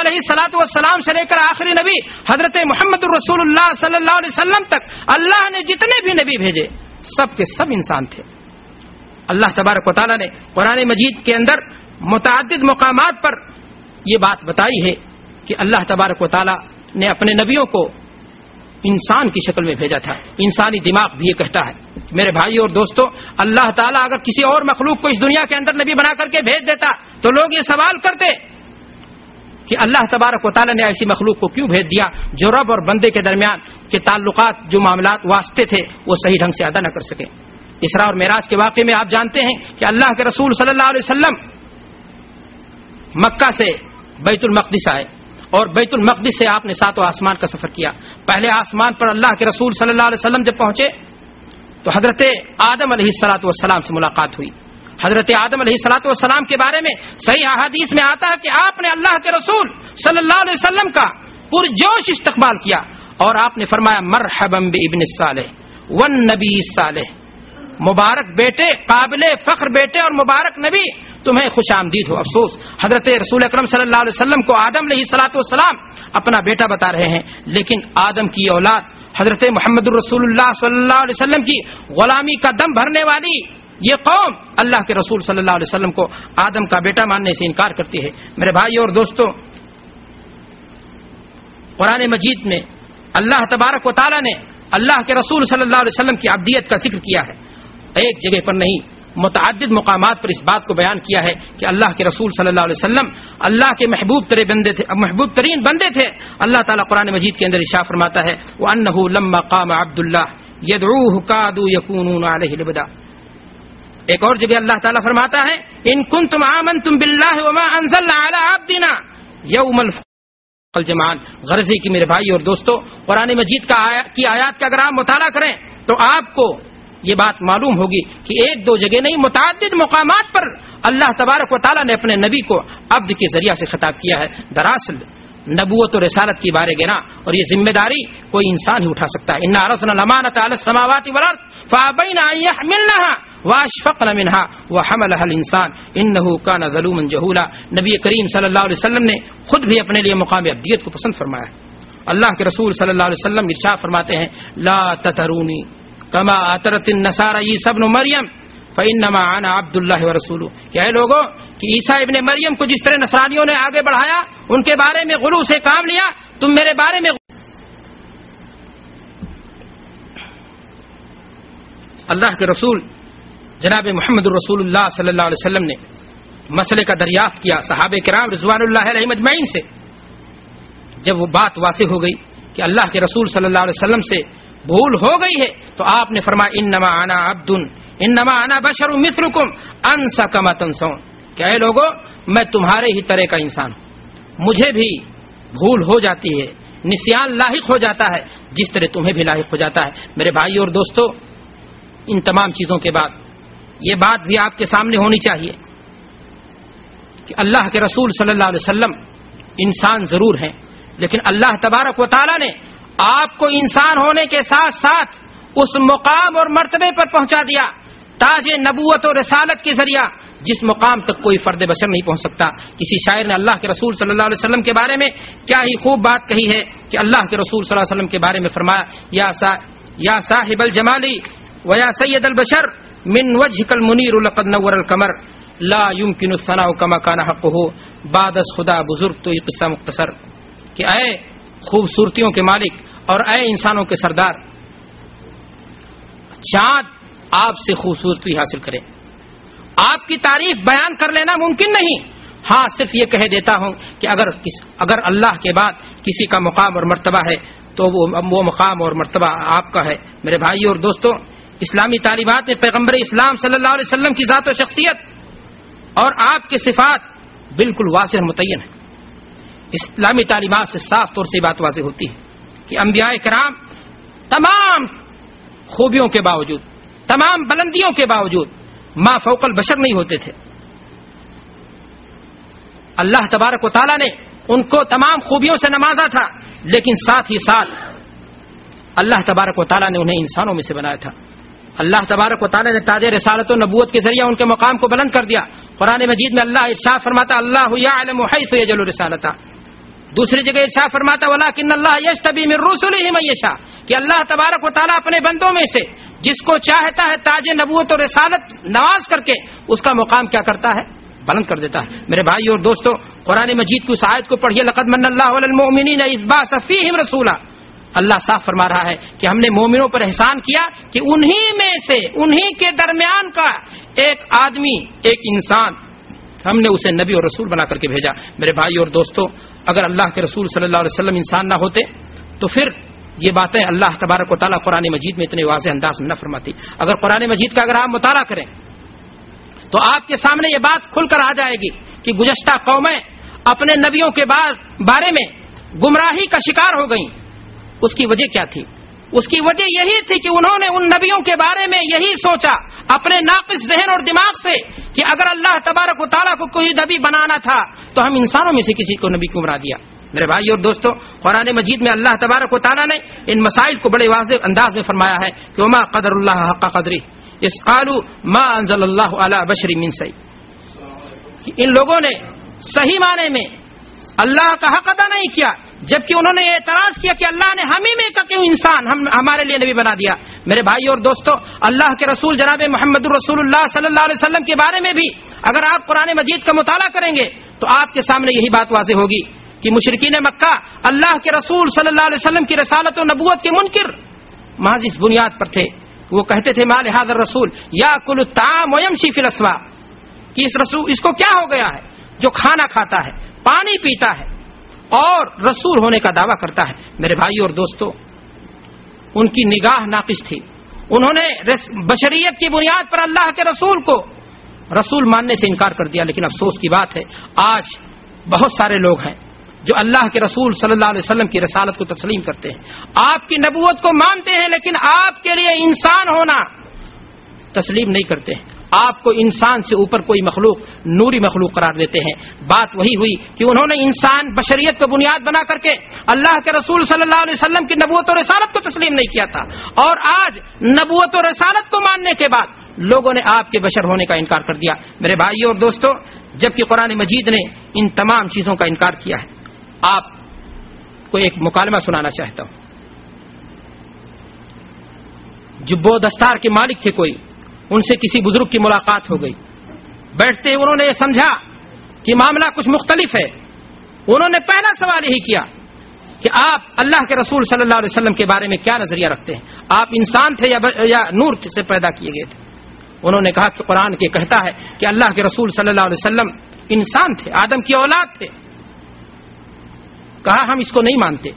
सलाम से लेकर आखिरी नबी, हज़रत मोहम्मद रसूलुल्लाह सल्लल्लाहु अलैहि वसल्लम तक, अल्लाह ने जितने भी नबी भेजे, सब के सब इंसान थे। अल्लाह तबारक वाली ने कुरान मजीद के अंदर मुतद मकाम पर यह बात बताई है कि अल्लाह तबारक वाली ने अपने नबियों को इंसान की शक्ल में भेजा था। इंसानी दिमाग भी ये कहता है मेरे भाई और दोस्तों, अल्लाह ताला अगर किसी और मखलूक को इस दुनिया के अंदर नबी बना करके भेज देता तो लोग ये सवाल करते कि अल्लाह तबारक वाली ने ऐसी मखलूक को क्यों भेज दिया जो रब और बंदे के दरमियान के ताल्लुकात, जो मामला वास्ते थे, वो सही ढंग से अदा न कर सके। इसरा और मेराज के वाक़े में आप जानते हैं कि अल्लाह के रसूल सल्लल्लाहु अलैहि वसल्लम मक्का से बैतुल मकदिस आए। और बैतुल मकदिस से आपने सातों आसमान का सफ़र किया। पहले आसमान पर अल्लाह के रसूल सल्लल्लाहु अलैहि वसल्लम जब पहुँचे तो हज़रत आदम सलाम से मुलाकात हुई। हज़रत आदम सलाम के बारे में सही अहादीस में आता है कि आपने अल्लाह के रसूल सल्लल्लाहु अलैहि वसल्लम का पुरजोश इस्तकबाल किया और आपने फरमाया, मरहबम इबन साले वन नबी साले मुबारक बेटे, काबिल फख्र बेटे और मुबारक नबी तुम्हें खुश आमदीद हो। अफसोस। हज़रत रसूल अक्रम सल्लाम को आदम सलाम अपना बेटा बता रहे हैं। लेकिन आदम की औलाद, हज़रत मोहम्मद रसूलुल्लाह की गुलामी का दम भरने वाली ये कौम अल्लाह के रसूल सल्लल्लाहु अलैहि वसल्लम को आदम का बेटा मानने से इनकार करती है। मेरे भाई और दोस्तों, कुरान मजीद में अल्लाह तबारक वाली ने अल्लाह के रसूल सल्लल्लाहु अलैहि वसल्लम की अब्दियत का ज़िक्र किया है। एक जगह पर नहीं मुतद मकाम पर इस बात को बयान किया है कि अल्लाह के रसूल सल्लल्लाहु अलैहि अल्लाह के महबूब तरे बंदे थे महबूब तरीन बंदे थे। अल्लाह ताला कुरान मजीद के अंदर इशा फरमाता है वो अन्नहु लम्मा काम अब्दुल्ला यदूह कादू यकूनून अलैहि एक और जगह अल्लाह ताला फरमाता है इन कुन तुम आमन तुम अला अब्दिना यौमल जमान गर्जी की मेरे भाई और दोस्तों कुरान मजीद का आया, की आयात का अगर आप मुताला करें तो आपको ये बात मालूम होगी कि एक दो जगह नहीं मुतद मकाम पर अल्लाह तबारक वाली ने अपने नबी को अब्द के ज़रिया से खिताब किया है। दरअसल नबूत और रसालत की बारे गिना और ये ज़िम्मेदारी कोई इंसान ही उठा सकता है। इन्ना रसनमानत समावाती वाशफ़न मिनहा व हमल इंसान इन का नलूमन जहूला। नबी करीम सल्लल्लाहु अलैहि ने खुद भी अपने लिए मुकाम अब्दियत को पसंद फरमाया। अल्लाह के रसूल सल्लल्लाहु अलैहि इरशाद फरमाते हैं, ला ततरूनी कमा आतरतिन नसारा ई सब मरियम फ़ैनमा आना अब्दुल्ला रसूल। क्या है लोगों कि ईसा इबन मरियम को जिस तरह नसरानियों ने आगे बढ़ाया, उनके बारे में गुरु से काम लिया, तुम मेरे बारे में अल्लाह के रसूल, जनाब मोहम्मद रसूलुल्लाह सल्लल्लाहु ने मसले का दरियाफ्त किया, सहाब कराम रिजवान से। जब वो बात वासे हो गई कि अल्लाह के रसूल वसल्लम से भूल हो गई है। तो आपने फरमाया इन नमा आना अब्दुन इन नमा आना बशर मिसरुकुम अनसा कमा तनसौन क्या लोगो, मैं तुम्हारे ही तरह का इंसान हूँ। मुझे भी भूल हो जाती है, निसियान लाहिक हो जाता है, जिस तरह तुम्हें भी लाहिक हो जाता है। मेरे भाई और दोस्तों, इन तमाम चीज़ों के बाद, ये बात भी आपके सामने होनी चाहिए कि अल्लाह के रसूल वसल्लम इंसान ज़रूर हैं, लेकिन अल्लाह तबारक व ताला ने आपको इंसान होने के साथ साथ उस मुकाम और मर्तबे पर पहुँचा दिया, ताज नबूत और रसालत के ज़रिया, जिस मुकाम तक कोई फर्द बशर नहीं पहुँच सकता। किसी शायर ने अल्लाह के रसूल सल्लल्लाहु अलैहि वसल्लम के बारे में क्या ही खूब बात कही है कि अल्लाह के रसूल सल्लल्लाहु अलैहि वसल्लम के बारे में फरमाया, या सा या साहिबल जमाली व या सैयद अल बशर, मिन वजहकल मुनीर अल कमर, ला युमकिन सनाउ कमा काना हक हो बादस खुदा बुज़ुर्ग तो ये किस्सा मुख्तसर कि अय खूबसूरतियों के मालिक और अय इंसानों के सरदार। चाँद आपसे खूबसूरती हासिल करें। आपकी तारीफ़ बयान कर लेना मुमकिन नहीं। हाँ सिर्फ़ ये कह देता हूँ कि अगर किस, अगर अल्लाह के बाद किसी का मुकाम और मर्तबा है तो वो वो मुकाम और मर्तबा आपका है। मेरे भाई और दोस्तों इस्लामी तालीबात में पैगंबर इस्लाम सल्लल्लाहु की ज़ात शख्सियत और आपके सिफात बिल्कुल वाज मुतन है। इस्लामी तालीमत से साफ़ तौर से बात वाज होती है कि अम्बिया कराम तमाम खूबियों के बावजूद, तमाम बुलंदियों के बावजूद माँ फौकल बशर नहीं होते थे। अल्लाह तबारक वाली ने उनको तमाम खूबियों से नवाजा था, लेकिन साथ ही साथ अल्लाह तबारक वाली ने उन्हें इंसानों में से बनाया था। अल्लाह तबारक वाली ने ताज रसालत नबूत के ज़रिए उनके मकाम को बुलंद कर दिया। कुरान मजीद में अल्लाह इर्शाद फरमाता अल्लाह रसालता। दूसरी जगह इर्शाद फरमाता वाला किन अल्लाह यश तबी में रसुल ही मैशा कि अल्लाह तबारक वाली अपने बंदों में से जिसको चाहता है ताज नबूत और रसालत नवाज़ करके उसका मुकाम क्या करता है? बुलंद कर देता है। मेरे भाई और दोस्तों, कुरान मजीद की आयत को पढ़िए, लकद इसबा सफ़ी रसूला। अल्लाह साफ़ फरमा रहा है कि हमने मोमिनों पर एहसान किया कि उन्हीं में से, उन्हीं के दरमियान का एक आदमी, एक इंसान हमने उसे नबी और रसूल बना करके भेजा। मेरे भाई और दोस्तों, अगर अल्लाह के रसूल सल्लल्लाहु अलैहि वसल्लम इंसान ना होते तो फिर ये बातें अल्लाह तबारक वाली कुरान मजीद में इतने वाज अंदाज में न फरमाती। अगर कुरान मजीद का अगर आप मुताला करें तो आपके सामने ये बात खुलकर आ जाएगी कि गुजश्ता कौमें अपने नबियों के बारे में गुमराही का शिकार हो गई। उसकी वजह क्या थी? उसकी वजह यही थी कि उन्होंने उन नबियों के बारे में यही सोचा, अपने नाकिस जहन और दिमाग से, कि अगर अल्लाह तबारक ताला को कोई नबी बनाना था तो हम इंसानों में से किसी को नबी गुमरा दिया? मेरे भाई और दोस्तों, कुरान मजीद में अल्लाह तबारक ताला ने इन मसाइल को बड़े वाज अंदाज में फरमाया है कि उमा कदर कदरी, इस कालू मा अनजल बशरी मिन सही इन लोगों ने सही माने में अल्लाह का हक अदा नहीं किया जबकि उन्होंने एतराज़ किया कि अल्लाह ने हम ही में का क्यों इंसान हम, हमारे लिए नबी बना दिया। मेरे भाई और दोस्तों, अल्लाह के रसूल जनाब मोहम्मद रसूलुल्लाह सल्लल्लाहु अलैहि वसल्लम के बारे में भी अगर आप कुरान मजीद का मुताला करेंगे तो आपके सामने यही बात वाजे होगी कि मुशरकिन मक्का अल्लाह के रसूल सल्लल्लाहु अलैहि वसल्लम की रसालत और नबूत के मुनकर महज इस बुनियाद पर थे। वो कहते थे, माल हाजर रसूल या कुल ताम वयमशी फिलसवा कि इस रसूल, इसको क्या हो गया है? जो खाना खाता है, पानी पीता है और रसूल होने का दावा करता है। मेरे भाई और दोस्तों, उनकी निगाह नाकिस थी। उन्होंने बशरीत की बुनियाद पर अल्लाह के रसूल को रसूल मानने से इनकार कर दिया। लेकिन अफसोस की बात है, आज बहुत सारे लोग हैं जो अल्लाह के रसूल सल्लल्लाहु अलैहि वसल्लम की रसालत को तस्लीम करते हैं। आपकी नबूत को मानते हैं, लेकिन आपके लिए इंसान होना तस्लीम नहीं करते हैं। आपको इंसान से ऊपर कोई मखलूक, नूरी मखलूक करार देते हैं। बात वही हुई कि उन्होंने इंसान बशरियत को बुनियाद बना करके अल्लाह के रसूल सल्लल्लाहु अलैहि वसल्लम की नबूत और रसालत को तस्लीम नहीं किया था। और आज नबूत और रसालत को मानने के बाद लोगों ने आपके बशर होने का इनकार कर दिया। मेरे भाई और दोस्तों, जबकि कुरान मजीद ने इन तमाम चीज़ों का इनकार किया है। आप को एक मुकालमा सुनाना चाहता हूँ। जुब्बो दस्तार के मालिक थे कोई उनसे किसी बुज़ुर्ग की मुलाकात हो गई। बैठते उन्होंने ये समझा कि मामला कुछ मुख्तलिफ़ है। उन्होंने पहला सवाल यही किया कि आप अल्लाह के रसूल सल्लल्लाहु अलैहि वसल्लम के बारे में क्या नज़रिया रखते हैं? आप इंसान थे या, या नूर से पैदा किए गए थे? उन्होंने कहा कि कुरान के कहता है कि अल्लाह के रसूल सल्लल्लाहु अलैहि वसल्लम इंसान थे आदम की औलाद थे। कहा हम इसको नहीं मानते।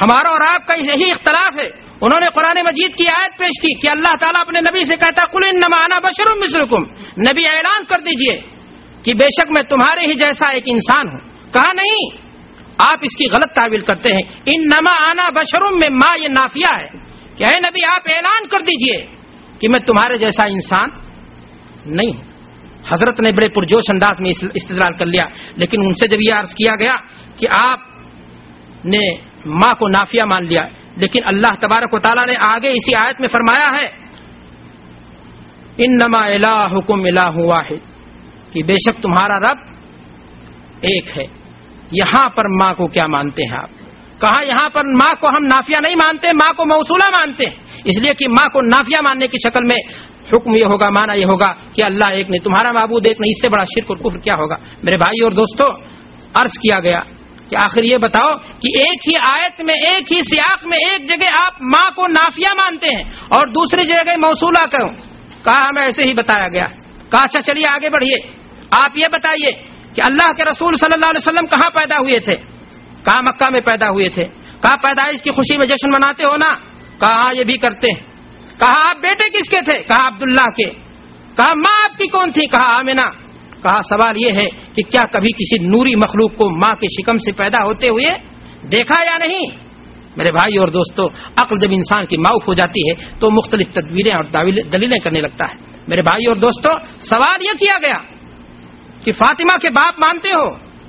हमारा और आपका यही इख्तलाफ है। उन्होंने कुरान मजीद की आयत पेश की कि अल्लाह ताला अपने नबी से कहता, कुल नमाना बशरुम मिसरुकुम नबी ऐलान कर दीजिए कि बेशक मैं तुम्हारे ही जैसा एक इंसान हूँ। कहा, नहीं, आप इसकी गलत तावील करते हैं। इन नमा आना बशरुम में माँ ये नाफिया है। क्या है नबी, आप ऐलान कर दीजिए कि मैं तुम्हारे जैसा इंसान नहीं हूँ। हज़रत ने बड़े पुरजोश अंदाज में इस्तेदाल कर लिया, लेकिन उनसे जब यह अर्ज़ किया गया कि आप ने माँ को नाफिया मान लिया। लेकिन अल्लाह तबारक वाली ने आगे इसी आयत में फरमाया है इन नमा हुकुम वाहिद कि बेशक तुम्हारा रब एक है। यहाँ पर माँ को क्या मानते हैं आप? कहा, यहाँ पर माँ को हम नाफिया नहीं मानते, माँ को मौसूला मानते हैं। इसलिए कि माँ को नाफिया मानने की शक्ल में हुक्म ये होगा, माना ये होगा कि अल्लाह एक नहीं, तुम्हारा महबूद एक नहीं, इससे बड़ा शिरक और कुफर क्या होगा? मेरे भाई और दोस्तों, अर्ज़ किया गया कि आखिर ये बताओ कि एक ही आयत में, एक ही सियाक में, एक जगह आप माँ को नाफिया मानते हैं और दूसरी जगह मौसूला कहो कहा हमें ऐसे ही बताया गया। कहा अच्छा चलिए आगे बढ़िए। आप ये बताइए कि अल्लाह के रसूल सल्लल्लाहु अलैहि वसल्लम कहाँ पैदा हुए थे? कहा मक्का में पैदा हुए थे? कहा पैदाइश की खुशी में जश्न मनाते हो ना? कहा ये भी करते हैं? कहा आप बेटे किसके थे? कहा अब्दुल्ला के? कहा माँ आपकी कौन थी? कहा आमिना? कहा, सवाल यह है कि क्या कभी किसी नूरी मखलूक को माँ के शिकम से पैदा होते हुए देखा या नहीं? मेरे भाई और दोस्तों, अक्ल जब इंसान की माउफ हो जाती है तो मुख्तलिफ़ तदवीरें और दलीलें करने लगता है। मेरे भाई और दोस्तों, सवाल यह किया गया कि फातिमा के बाप मानते हो?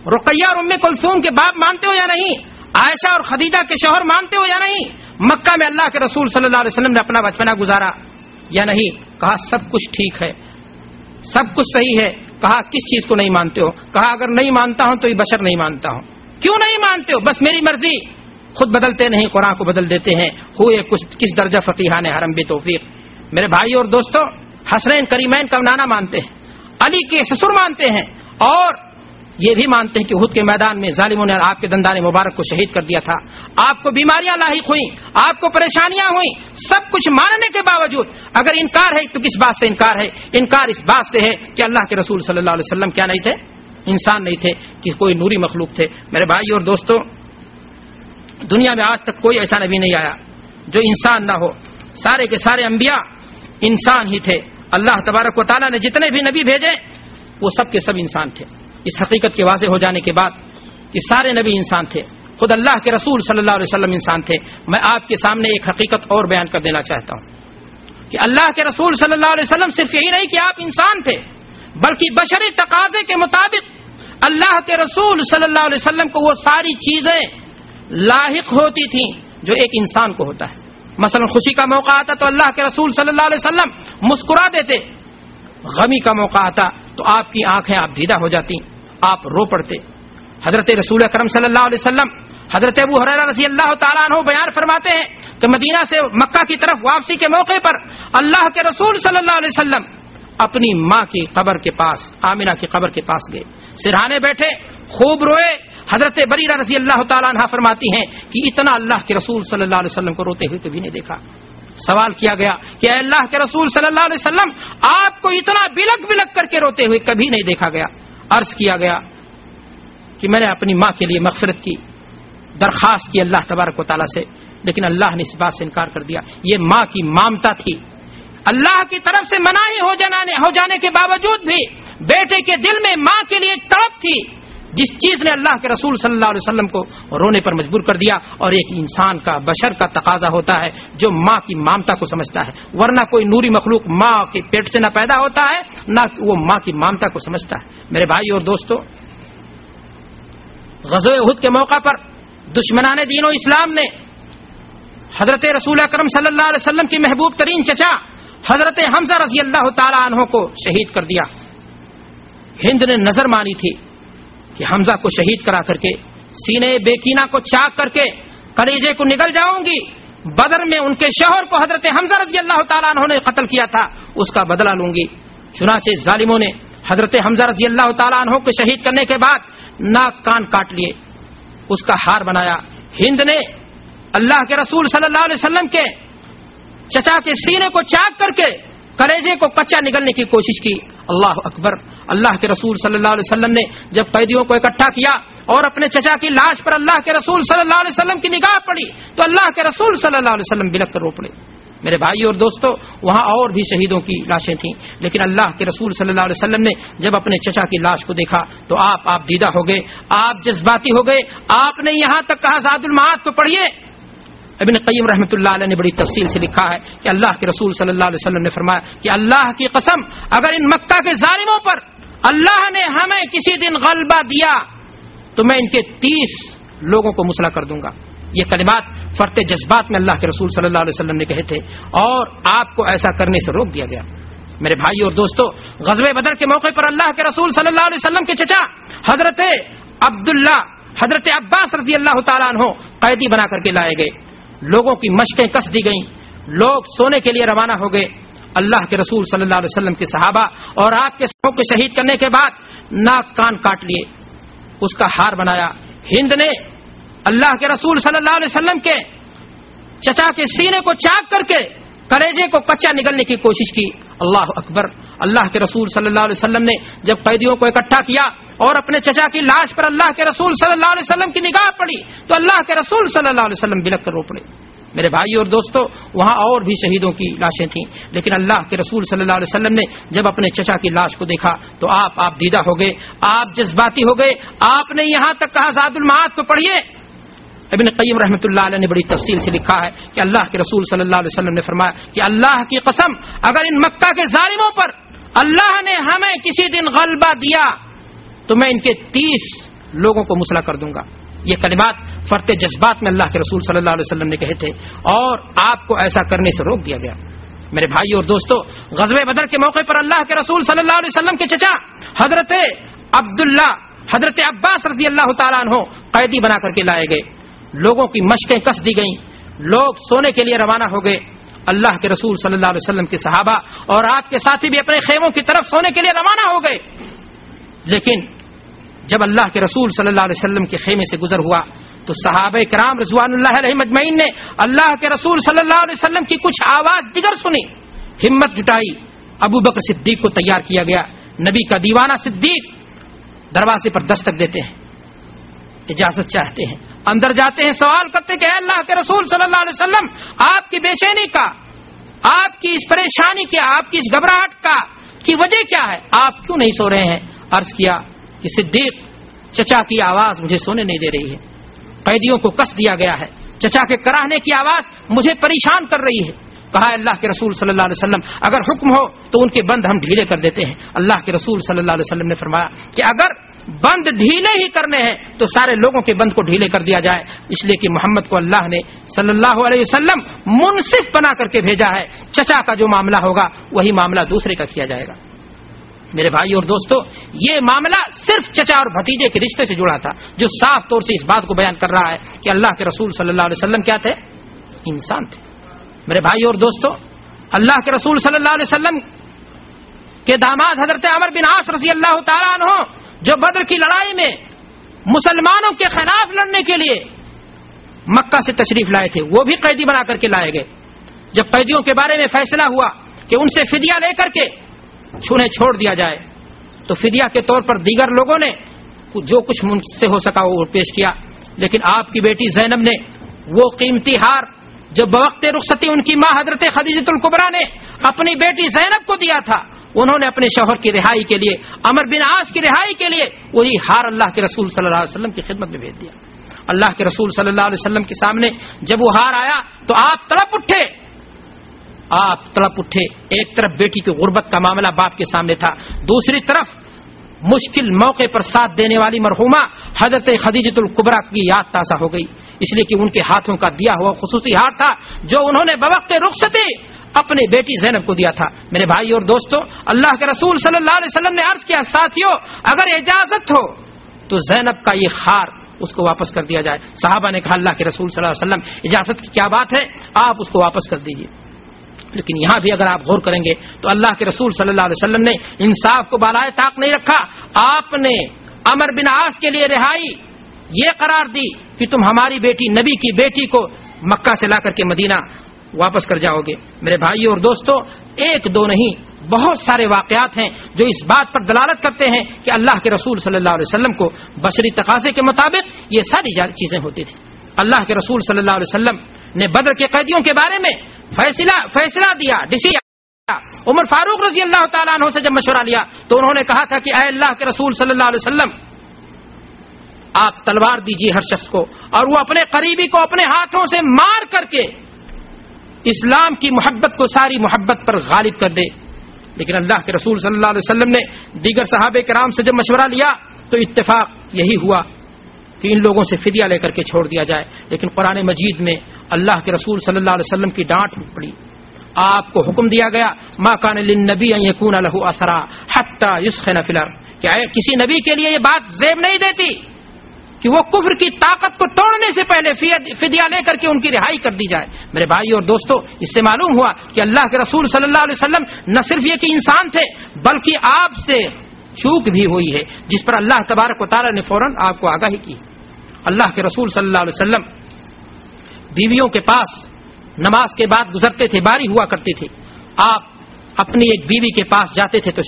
रुकैया और उम्मे कुलसूम के बाप मानते हो या नहीं? आयशा और खदीजा के शोहर मानते हो या नहीं? मक्का में अल्लाह के रसूल सल्लल्लाहु अलैहि वसल्लम ने अपना बचपना गुजारा या नहीं? कहा, सब कुछ ठीक है। सब कुछ सही है। कहा, किस चीज़ को नहीं मानते हो? कहा, अगर नहीं मानता हूँ तो ये बशर नहीं मानता हूँ। क्यों नहीं मानते हो? बस मेरी मर्ज़ी। खुद बदलते नहीं, कुरान को बदल देते हैं। हुए कुछ, किस दर्जा फकीहान हरम भी तोफीक? मेरे भाई और दोस्तों, हसनैन, करीमैन कमनाना मानते हैं। अली के ससुर मानते हैं। और ये भी मानते हैं कि उहद के मैदान में जालिमों ने आपके दंदान मुबारक को शहीद कर दिया था। आपको बीमारियाँ लाहिक हुई, आपको परेशानियाँ हुई, सब कुछ मानने के बावजूद अगर इनकार है तो किस बात से इनकार है? इनकार इस बात से है कि अल्लाह के रसूल सल्लल्लाहु अलैहि वसल्लम क्या नहीं थे? इंसान नहीं थे कि कोई नूरी मखलूक थे। मेरे भाई और दोस्तों, दुनिया में आज तक कोई ऐसा नबी नहीं आया जो इंसान ना हो। सारे के सारे अंबिया इंसान ही थे। अल्लाह तबारक वाली ने जितने भी नबी भेजे, वो सब के सब इंसान थे। इस हकीकत के वाजे हो जाने के बाद कि सारे नबी इंसान थे। खुद अल्लाह के रसूल सल्लल्लाहु अलैहि वसल्लम इंसान थे। मैं आपके सामने एक हकीकत और बयान कर देना चाहता हूँ कि अल्लाह के रसूल सल्लल्लाहु अलैहि वसल्लम सिर्फ़ यही नहीं कि आप इंसान थे, बल्कि बशरी तकाजे के मुताबिक अल्लाह के रसूल सल्लल्लाहु अलैहि वसल्लम को वो सारी चीज़ें लाहिक होती थी जो एक इंसान को होता है। मसलन खुशी का मौका आता तो अल्लाह के रसूल सल्लल्लाहु अलैहि वसल्लम मुस्कुरा देते, गमी का मौका आता तो आपकी आँखें आप भीदा हो जाती। आप रो पड़ते। हज़रत रसूल करम सल्लल्लाहु हज़रत अबू हररा रज़ी अल्लाह तु बयान फरमाते हैं कि मदीना से मक्का की तरफ़ वापसी के मौके पर अल्लाह के रसूल वसल्लम अपनी माँ की कब्र के पास, आमिना की कब्र के पास गए। सिरहाने बैठे, खूब रोए। हज़रत बरीरा रज़ी अल्लाह तला फरमाती हैं कि इतना अल्लाह के रसूल सल्लल्लाहु को रोते हुए कभी नहीं देखा। सवाल किया गया कि अल्लाह के रसूल सल्लल्लाहु अलैहि आपको इतना बिलक बिलक करके रोते हुए कभी नहीं देखा गया। अर्ज़ किया गया कि मैंने अपनी माँ के लिए मफफरत की, दरखास्त की अल्लाह तबारक वाली से, लेकिन अल्लाह ने इस बात से इनकार कर दिया। ये माँ की मामता थी। अल्लाह की तरफ़ से मनाही हो जाने हो जाने के बावजूद भी बेटे के दिल में माँ के लिए तड़प थी। जिस चीज़ ने अल्लाह के रसूल सल्लल्लाहु अलैहि वसल्लम को रोने पर मजबूर कर दिया, और एक इंसान का, बशर का तकाजा होता है, जो माँ की ममता को समझता है। वरना कोई नूरी मखलूक माँ के पेट से न पैदा होता है, न वो माँ की ममता को समझता है। मेरे भाई और दोस्तों गजो के मौका पर दुश्मनान दीनो इस्लाम ने हज़रत रसूल अक्रम सल्लल्लाहु की महबूब तरीन चचा, हज़रत हमजा रज़ी अल्लाह तहों को शहीद कर दिया। हिंद ने नज़र मानी थी। कि हमजा को शहीद करा करके, सीने बेकीना को चाक करके कलीजे को निकल जाऊँगी। बदर में उनके शोहर को हज़रत हमजा रज़ी अल्लाह तला ने कत्ल किया था, उसका बदला लूँगी। चुनाचे जालिमों ने हज़रत हमजा रज़ी अल्लाह तला को शहीद करने के बाद नाक कान काट लिए। उसका हार बनाया। हिंद ने अल्लाह के रसूल सल्लल्लाहु अलैहि वसल्लम के चचा के सीने को चाक करके कलेजे को कच्चा निकलने की कोशिश की। अल्लाह अकबर। अल्लाह के रसूल सल्लल्लाहु अलैहि वसल्लम ने जब कैदियों को इकट्ठा किया और अपने चचा की लाश पर अल्लाह के रसूल सल्लल्लाहु अलैहि वसल्लम की निगाह पड़ी तो अल्लाह के रसूल सल्लल्लाहु अलैहि वसल्लम बिलक रो पड़े। मेरे भाई और दोस्तों, वहाँ और भी शहीदों की लाशें थीं, लेकिन अल्लाह के रसूल सल्लल्लाहु अलैहि वसल्लम ने जब अपने चचा की लाश को देखा तो आप आप दीदा हो गए, आप जज्बाती हो गए, आपने यहाँ तक कहा, जादुल महाद को पढ़िए। अबिन कईम रहमतुल्लाह ने बड़ी तफसील से लिखा है कि अल्लाह के रसूल सल्लल्लाहु अलैहि वसल्लम ने फरमाया कि अल्लाह की कसम, अगर इन मक्का के जालिमों पर अल्लाह ने हमें किसी दिन गलबा दिया तो मैं इनके तीस लोगों को मुसला कर दूँगा। ये कलिमात फरते जज्बात में अल्लाह के रसूल सल्लल्लाहु अलैहि वसल्लम ने कहे थे, और आपको ऐसा करने से रोक दिया गया। मेरे भाई और दोस्तों गजबे बदर के मौके पर अल्लाह के रसूल सल्लल्लाहु अलैहि वसल्लम के चचा, हज़रत अब्दुल्ला, हज़रत अब्बास रज़ी अल्लाह तला कैदी बना करके लाए गए। लोगों की मशकें कस दी गई। लोग सोने के लिए रवाना हो गए। अल्लाह के रसूल सल्लल्लाहु अलैहि वसल्लम के सहाबा और आपके सबों के शहीद करने के बाद नाक कान काट लिए। उसका हार बनाया। हिंद ने अल्लाह के रसूल सल्लल्लाहु अलैहि वसल्लम के चचा के सीने को चाक करके कलेजे को कच्चा निकलने की कोशिश की। अल्लाह अकबर। अल्लाह के रसूल सल्लल्लाहु अलैहि वसल्लम ने जब कैदियों को इकट्ठा किया और अपने चचा की लाश पर अल्लाह के रसूल सल्लल्लाहु अलैहि वसल्लम की निगाह पड़ी तो अल्लाह के रसूल सल्लल्लाहु अलैहि वसल्लम बिलक कर रो पड़े। मेरे भाई और दोस्तों, वहाँ और भी शहीदों की लाशें थीं। लेकिन अल्लाह के रसूल सल्लल्लाहु अलैहि वसल्लम ने जब अपने चचा की लाश को देखा तो आप आप दीदा हो गए, आप जज्बाती हो गए, आपने यहाँ तक कहा, जादुल महाद को पढ़िए। इबन कईम रहमतुल्लाह ने बड़ी तफसील से लिखा है कि अल्लाह के रसूल सल्लल्लाहु अलैहि वसल्लम ने फरमाया कि अल्लाह की कसम, अगर इन मक्का के जालिमों पर अल्लाह ने हमें किसी दिन गलबा दिया तो मैं इनके तीस लोगों को मुसला कर दूँगा। ये कलिमात फरते जज्बात में अल्लाह के रसूल सल्लल्लाहु अलैहि वसल्लम ने कहे थे, और आपको ऐसा करने से रोक दिया गया। मेरे भाई और दोस्तों गजबे बदर के मौके पर अल्लाह के रसूल सल्लल्लाहु अलैहि के चचा, हज़रत अब्दुल्ला, हज़रत अब्बास रज़ी अल्लाह तला कैदी बना करके लाए गए। लोगों की मशकें कस दी गईं। लोग सोने के लिए रवाना हो गए। अल्लाह के रसूल सल्लल्लाहु अलैहि वसल्लम के सहाबा और आपके साथी भी अपने खेमों की तरफ़ सोने के लिए रवाना हो गए। लेकिन जब अल्लाह के रसूल सल्लल्लाहु अलैहि वसल्लम के खेमे से गुजर हुआ तो सहाब कराम रजवान मजमैन ने अल्लाह के रसूल सल्लल्लाहु अलैहि की कुछ आवाज़ दिगर सुनी। हिम्मत जुटाई। अबू बकर सिद्दीक को तैयार किया गया। नबी का दीवाना सिद्दीक दरवाजे पर दस्तक देते हैं। इजाज़त चाहते हैं। अंदर जाते हैं, सवाल करते कि अल्लाह के रसूल सल्लल्लाहु अलैहि वसल्लम, आपकी बेचैनी का, आपकी इस परेशानी क्या, आपकी इस घबराहट का, की वजह क्या है? आप क्यों नहीं सो रहे हैं? अर्ज़ किया कि सिद्दीक चचा की आवाज़ मुझे सोने नहीं दे रही है। कैदियों को कस दिया गया है। चचा के कराहने की आवाज़ मुझे परेशान कर रही है। कहा अल्लाह के रसूल सल्लल्लाहु अलैहि वसल्लम, अगर हुक्म हो तो उनके बंद हम ढीले कर देते हैं। अल्लाह के रसूल सल्लल्लाहु अलैहि वसल्लम ने फरमाया कि अगर बंद ढीले ही करने हैं तो सारे लोगों के बंद को ढीले कर दिया जाए। इसलिए कि मोहम्मद को अल्लाह ने सल्लल्लाहु अलैहि वसल्लम मुनसिफ बना करके भेजा है। चचा का जो मामला होगा, वही मामला दूसरे का किया जाएगा। मेरे भाई और दोस्तों, ये मामला सिर्फ़ चचा और भतीजे के रिश्ते से जुड़ा था, जो साफ़ तौर से इस बात को बयान कर रहा है कि अल्लाह के रसूल सल्लल्लाहु अलैहि वसल्लम क्या थे? इंसान थे। मेरे भाई और दोस्तों, अल्लाह के रसूल सल्लल्लाहु अलैहि वसल्लम के दामाद हज़रत अमर बिन आस रज़ी अल्लाह तला जो बद्र की लड़ाई में मुसलमानों के खिलाफ लड़ने के लिए मक्का से तशरीफ़ लाए थे, वो भी कैदी बना करके लाए गए। जब कैदियों के बारे में फैसला हुआ कि उनसे फिदिया लेकर के छूने छोड़ दिया जाए। तो फिदिया के तौर पर दीगर लोगों ने जो कुछ मुझसे हो सका वो पेश किया। लेकिन आपकी बेटी जैनब ने वो कीमती हार, जो बवक्त रुखसती उनकी माँ हज़रत खदीजतुल कुबरा ने अपनी बेटी जैनब को दिया था, उन्होंने अपने शोहर की रिहाई के लिए, अमर बिन आस की रिहाई के लिए वही हार अल्लाह के रसूल सल्लल्लाहु अलैहि वसल्लम की खिदमत में भेज दिया। अल्लाह के रसूल सल्लल्लाहु अलैहि वसल्लम के सामने जब वो हार आया तो आप तड़प उठे। आप तड़प उठे। एक तरफ़ बेटी की गुर्बत का मामला बाप के सामने था। दूसरी तरफ़ मुश्किल मौके पर साथ देने वाली मरहुमा हज़रत खदीजतुल कुबरा की याद ताज़ा हो गई। इसलिए कि उनके हाथों का दिया हुआ खसूसी हार था, जो उन्होंने बवक्त रुखसती अपने बेटी जैनब को दिया था। मेरे भाई और दोस्तों, अल्लाह के रसूल सल्लल्लाहु अलैहि वसल्लम ने अर्ज़ किया, साथियों, अगर इजाज़त हो तो जैनब का ये हार उसको वापस कर दिया जाए। साहबा ने कहा, अल्लाह के रसूल सल्लल्लाहु अलैहि वसल्लम, इजाज़त की क्या बात है? आप उसको वापस कर दीजिए। लेकिन यहाँ भी अगर आप गौर करेंगे तो अल्लाह के रसूल सल्लल्लाहु अलैहि वसल्लम ने इंसाफ को बालाए ताक नहीं रखा। आपने अमर बिन आस के लिए रिहाई, ये करार दी कि तुम हमारी बेटी, नबी की बेटी को मक्का से ला करके मदीना वापस कर जाओगे। मेरे भाइयों और दोस्तों, एक दो नहीं, बहुत सारे वाकयात हैं जो इस बात पर दलालत करते हैं कि अल्लाह के रसूल सल्लल्लाहु अलैहि वसल्लम को बशरी तकाजे के मुताबिक ये सारी चीज़ें होती थी। अल्लाह के रसूल सल्लल्लाहु अलैहि वसल्लम ने बद्र के कैदियों के बारे में फैसला फैसला दिया डिसीज़न उमर फारूक रज़ी अल्लाह तु से जब मशवरा लिया तो उन्होंने कहा था कि अल्लाह के रसूल वसल्लम, आप तलवार दीजिए हर शख्स को और वो अपने करीबी को अपने हाथों से मार करके इस्लाम की मोहब्बत को सारी मोहब्बत पर गालिब कर दे। लेकिन अल्लाह के रसूल वसल्लम ने, दीगर सहाबे कराम से जब मशवरा लिया तो इत्तेफाक यही हुआ। कि इन लोगों से फिदिया लेकर के छोड़ दिया जाए। लेकिन कुरान मजीद में अल्लाह के रसूल सल्लल्लाहु अलैहि वसल्लम की डांट पड़ी। आपको हुक्म दिया गया, मा कान नबी यकून लहू असरा हत्ता युसखन फिलर क्या किसी नबी के लिए ये बात जेब नहीं देती? कि वो कुफर की ताकत को तोड़ने से पहले फिदिया लेकर के उनकी रिहाई कर दी जाए। मेरे भाई और दोस्तों, इससे मालूम हुआ कि अल्लाह के रसूल सल्लल्लाहु अलैहि वसल्लम न सिर्फ़ ये कि इंसान थे, बल्कि आपसे चूक भी हुई है, जिस पर अल्लाह तबारक वाली ने फ़ौरन आपको आगाही की। अल्लाह के रसूल सल्लल्लाहु अलैहि वसल्लम बीवियों के पास नमाज़ के बाद गुजरते थे, बारी हुआ करते थे। आप अपनी एक बीवी के पास जाते थे तो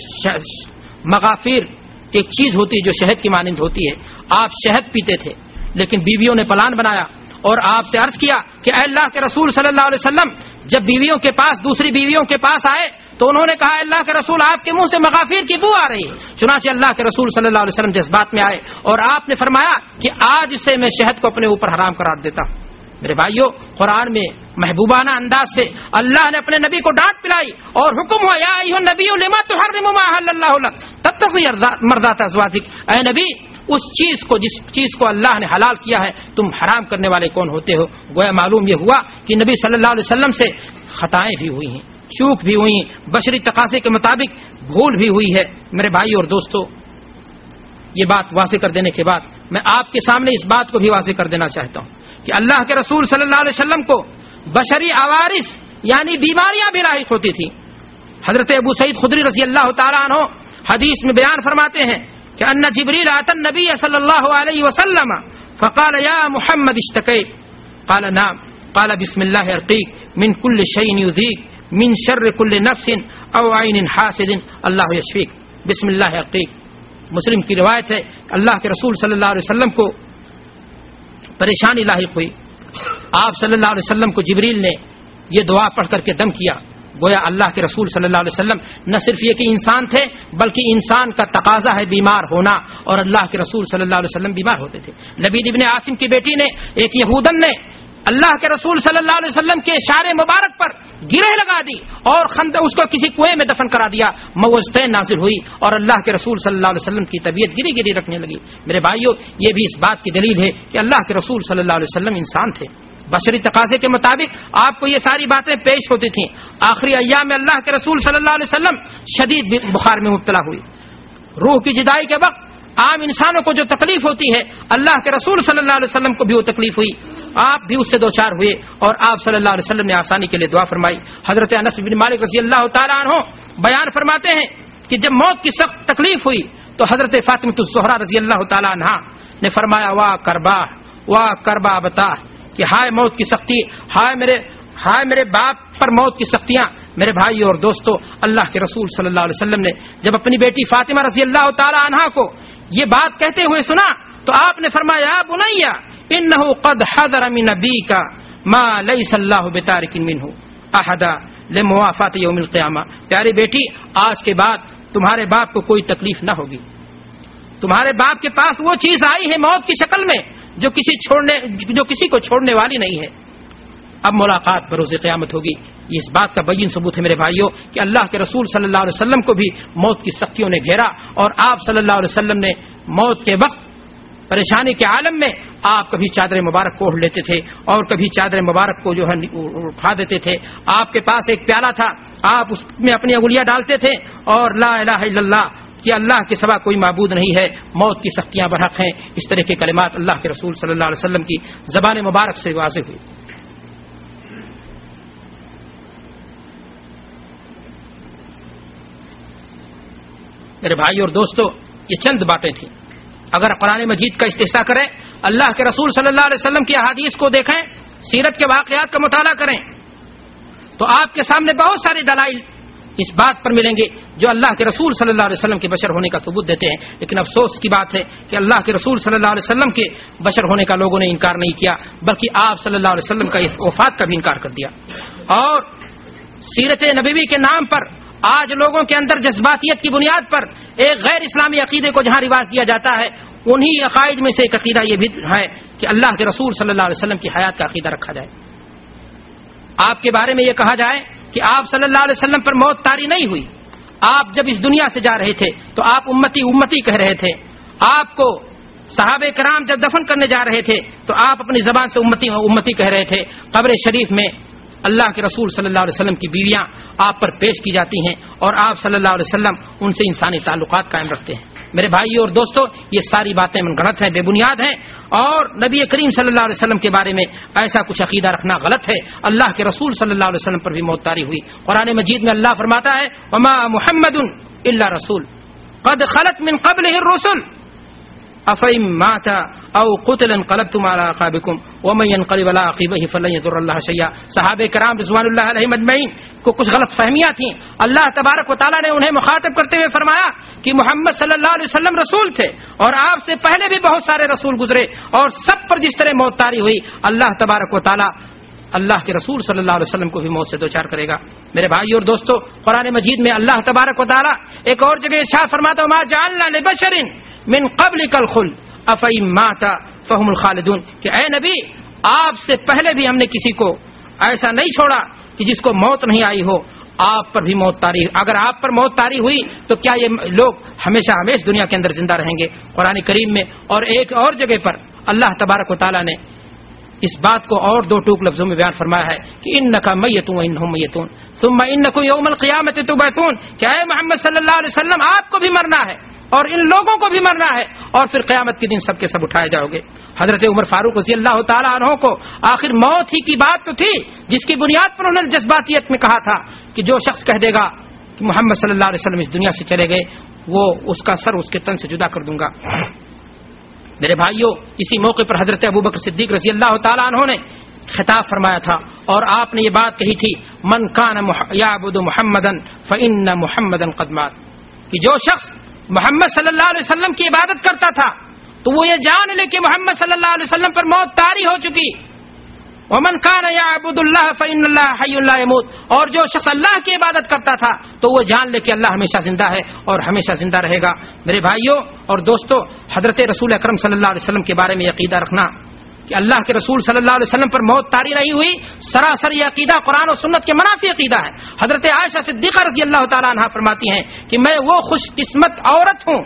मगाफिर एक चीज़ होती है जो शहद की मानंद होती है। आप शहद पीते थे, लेकिन बीवियों ने प्लान बनाया और आपसे अर्ज़ किया कि अल्लाह के रसूल सल्लल्लाहु अलैहि वसल्लम जब बीवियों के पास, दूसरी बीवियों के पास आए तो उन्होंने कहा, अल्लाह के रसूल आपके मुँह से मगाफिर की बू आ रही चुनाचे अल्लाह के रसूल सल्लल्लाहु अलैहि वसल्लम बात में आए और आपने फरमाया कि आज से मैं शहद को अपने ऊपर हराम करार देता हूँ। मेरे भाइयों, कुरान में महबूबाना अंदाज से अल्लाह ने अपने नबी को डांट पिलाई और हुक्म हुआ, या नबी तो हर तब तक भी मरदाता अय नबी, उस चीज़ को, जिस चीज़ को अल्लाह ने हलाल किया है, तुम हराम करने वाले कौन होते हो? गोया मालूम यह हुआ कि नबी सल्लल्लाहु अलैहि वसल्लम से खताएँ भी हुई हैं। चूक भी हुई, बशरी तकासे के मुताबिक भूल भी हुई है। मेरे भाई और दोस्तों, ये बात वाजे कर देने के बाद मैं आपके सामने इस बात को भी वाजे कर देना चाहता हूँ कि अल्लाह के रसूल सल्लल्लाहु अलैहि वसल्लम को बशरी आवारिस, यानी बीमारियाँ भी लाइक होती थी। हज़रत अबू सईद खुदरी रज़ी अल्लाह तहो हदीस में बयान फरमाते हैं कि अन्ना जिबरील आतन नबी सल्लल्लाहु अलैहि फ़काल या मुहम्मद इश्तकै काला नाम, काला बिस्मिल्लाह अर्कीक शैन युजीक। मिन शर्र कुल्ल नफ्सिन औ हासिदिन अल्लाह यशफीक बिस्मिल्लाह अर्कीक मुस्लिम की रिवायत है अल्लाह के रसूल सल्लल्लाहु अलैहि वसल्लम को परेशानी लाक हुई। आप सल्लल्लाहु अलैहि वसल्लम को जिबरील ने यह दुआ पढ़ करके दम किया। गोया अल्लाह के रसूल सल्लल्लाहु अलैहि वसल्लम न सिर्फ़ ये कि इंसान थे, बल्कि इंसान का तकाजा है बीमार होना और अल्लाह के रसूल सल्लल्लाहु अलैहि वसल्लम बीमार होते थे। लबीद इबन आसिम की बेटी ने, एक यहूदन ने अल्लाह के रसूल सल्लल्लाहु अलैहि वसल्लम के इशारे मुबारक पर गिरह लगा दी और खंद उसको किसी कुएँ में दफन करा दिया। मवजतैन नाजिल हुई और अल्लाह के रसूल सल्लल्लाहु अलैहि वसल्लम की तबीयत गिरी गिरी रखने लगी। मेरे भाइयों, ये भी इस बात की दलील है कि अल्लाह के रसूल सल्लल्लाहु अलैहि वसल्लम इंसान थे। बशरी तकाजे के मुताबिक आपको ये सारी बातें पेश होती थी। आखिरी अयाम में अल्लाह के रसूल सल्लल्लाहु अलैहि वसल्लम शदीद बुखार में मुबतला हुई। रूह की जुदाई के वक्त आम इंसानों को जो तकलीफ़ होती है, अल्लाह के रसूल सल्लल्लाहु अलैहि वसल्लम को भी वो तकलीफ़ हुई। आप भी उससे दो चार हुए और आप सल्लल्लाहु अलैहि वसल्लम ने आसानी के लिए दुआ फरमाई। हज़रत अनस बिन मालिक रज़ी अल्लाह तहो बयान फरमाते हैं कि जब मौत की सख्त तकलीफ़ हुई तो हज़रत फातिमतुजहरा रज़ी अल्लाह तहा ने फरमाया, वाह करबा वाह करबा बता कि हाय मौत की सख्ती, हाय मेरे हाय मेरे बाप पर मौत की सख्तियाँ, मेरे भाई और दोस्तों, अल्लाह के रसूल सल्लल्लाहु अलैहि वसल्लम ने जब अपनी बेटी फातिमा रज़ी अल्लाह तहा को ये बात कहते हुए सुना तो आपने फरमाया बुनैया इन कद हदर मिन नबी का माँ लई सल्लाह बेतारिकिन मिन हो अहदा ले मुआफात यौमिल क़यामा प्यारी बेटी आज के बाद तुम्हारे बाप को कोई तकलीफ़ न होगी तुम्हारे बाप के पास वो चीज़ आई है मौत की शक्ल में जो किसी छोड़ने जो किसी को छोड़ने वाली नहीं है अब मुलाकात बरोज क़यामत होगी इस बात का बयन सबूत है मेरे भाइयों कि अल्लाह के रसूल सल्लल्लाहु अलैहि वसल्लम को भी मौत की सख्तियों ने घेरा और आप सल्लल्लाहु अलैहि वसल्लम ने मौत के वक्त परेशानी के आलम में आप कभी चादर मुबारक को ओढ़ लेते थे और कभी चादर मुबारक को जो है उठा देते थे। आपके पास एक प्याला था। आप उसमें अपनी अंगुलियाँ डालते थे और ला कि अल्लाह के सवा कोई मबूद नहीं है। मौत की सख्तियाँ बरहक हैं। इस तरह के कलिमात अल्लाह के रसूल सल्लल्लाहु अलैहि वसल्लम की जबान मुबारक से वाजे हुई। मेरे भाई और दोस्तों, ये चंद बातें थी। अगर कुरान मजीद का इस्तेसा करें, अल्लाह के रसूल सल्लल्लाहु अलैहि वसल्लम की अहादीस को देखें, सीरत के वाकयात का मुताला करें तो आपके सामने बहुत सारे दलाइल इस बात पर मिलेंगे जो अल्लाह के रसूल सल्लल्लाहु अलैहि वसल्लम के बशर होने का सबूत देते हैं। लेकिन अफसोस की बात है कि अल्लाह के रसूल सल्लल्लाहु अलैहि वसल्लम के बशर होने का लोगों ने इनकार नहीं किया, बल्कि आप सल्लल्लाहु अलैहि वसल्लम का वफात का भी इनकार कर दिया। और सीरत नबीवी के नाम पर आज लोगों के अंदर जज्बातियत की बुनियाद पर एक गैर इस्लामी अकीदे को जहाँ रिवाज दिया जाता है, उन्हीं अकायद में से एक अकीदा यह भी है कि अल्लाह के रसूल सल्लल्लाहु अलैहि वसल्लम की हयात का अकीदा रखा जाए। आपके बारे में यह कहा जाए कि आप सल्लल्लाहु अलैहि वसल्लम पर मौत तारी नहीं हुई। आप जब इस दुनिया से जा रहे थे तो आप उम्मती उम्मती कह रहे थे। आपको साहब कराम जब दफन करने जा रहे थे तो आप अपनी जबान से उम्मती उम्मती कह रहे थे। कब्र शरीफ में अल्लाह के रसूल सल्लल्लाहु अलैहि वसल्लम की बीवियाँ आप पर पेश की जाती हैं और आप सल्लल्लाहु अलैहि वसल्लम उनसे इंसानी ताल्लुकात कायम रखते हैं। मेरे भाइयों और दोस्तों, ये सारी बातें गलत हैं, बेबुनियाद हैं और नबी करीम सल्लल्लाहु अलैहि वसल्लम के बारे में ऐसा कुछ अकीदा रखना गलत है। अल्लाह के रसूल सल्लल्लाहु अलैहि वसल्लम पर भी मौतारी हुई। कुरान मजीद में अल्लाह फरमाता है, वमा मोहम्मद रसूल। कद खलत मिन कबल रसुल। अफ़ीम माता औ कुतलन कलब तुम्हारा काबिकुम ओमैन करीबला अकीबही फल्ला शैया साहब कराम रिजवान को कुछ गलत फहमियाँ थी अल्लाह तबारक वाली ने उन्हें मुखातब करते हुए फरमाया कि मोहम्मद सल्लल्लाहु अलैहि वसल्लम रसूल थे और आपसे पहले भी बहुत सारे रसूल गुजरे और सब पर जिस तरह मौत तारी हुई अल्लाह तबारक वाली अल्लाह के रसूल सल्लल्लाहु अलैहि वसल्लम को भी मौत से दो चार करेगा मेरे भाई और दोस्तों कुरान मजीद में अल्लाह तबारक वाली एक और जगह इर्शाद फरमाता मा जानना बशरिन मिन कबल कल खुल। अफई माता, फहमुल खालिदून। कि ए नबी, आपसे पहले भी हमने किसी को ऐसा नहीं छोड़ा कि जिसको मौत नहीं आई हो, आप पर भी मौत तारी। अगर आप पर मौत तारी हुई तो क्या ये लोग हमेशा हमेशा दुनिया के अंदर ज़िंदा रहेंगे? कुरान करीम में और एक और जगह पर अल्लाह तबारक वाली ने इस बात को और दो टूक लफ्जों में बयान फरमाया है कि इन नका मैतून इन मैतून तुम इन नको यौमल क़यामत तो बैतून क्या है मोहम्मद सल्लल्लाहु अलैहि वसल्लम, आपको भी मरना है। और इन लोगों को भी मरना है। और फिर क्यामत के दिन सबके सब उठाए जाओगे। हज़रत उमर फारूक रज़ी अल्लाह तहों को आखिर मौत ही की बात तो थी, जिसकी बुनियाद पर उन्होंने जज्बातियत में कहा था कि जो शख्स कह देगा कि मोहम्मद सल्लल्लाहु अलैहि इस दुनिया से चले गए, वो उसका सर उसके तन से जुदा कर दूँगा। मेरे भाइयों, इसी मौके पर हज़रत अबू बकर सिद्दीक रज़ी अल्लाह तहों ने खिताब फरमाया था और आपने ये बात कही थी, मन कान याबुद मोहम्मदन फ़िन मोहम्मदन कदमात कि जो शख्स मोहम्मद सल्लल्लाहु अलैहि वसल्लम की इबादत करता था तो वो ये जान ले कि मोहम्मद सल्लल्लाहु अलैहि वसल्लम पर मौत तारी हो चुकी। वमन खान याबुदुल्लाहमूद और जो शख्स अल्लाह की इबादत करता था तो वो जान ले कि अल्लाह हमेशा ज़िंदा है और हमेशा ज़िंदा रहेगा। मेरे भाइयों और दोस्तों, हज़रत रसूल अक्रम सल्ला वसलम के बारे में यकीदा रखना। कि अल्लाह के रसूल सल्लल्लाहु अलैहि वसल्लम पर मौत तारी नहीं हुई। सरासर यह अकीदा कुरान और सुन्नत के मनाफी अकीदा है। हज़रत आयशा सिद्दीक़ा रज़ी अल्लाह तला फरमाती हैं कि मैं वो खुशकिस्मत औरत हूँ,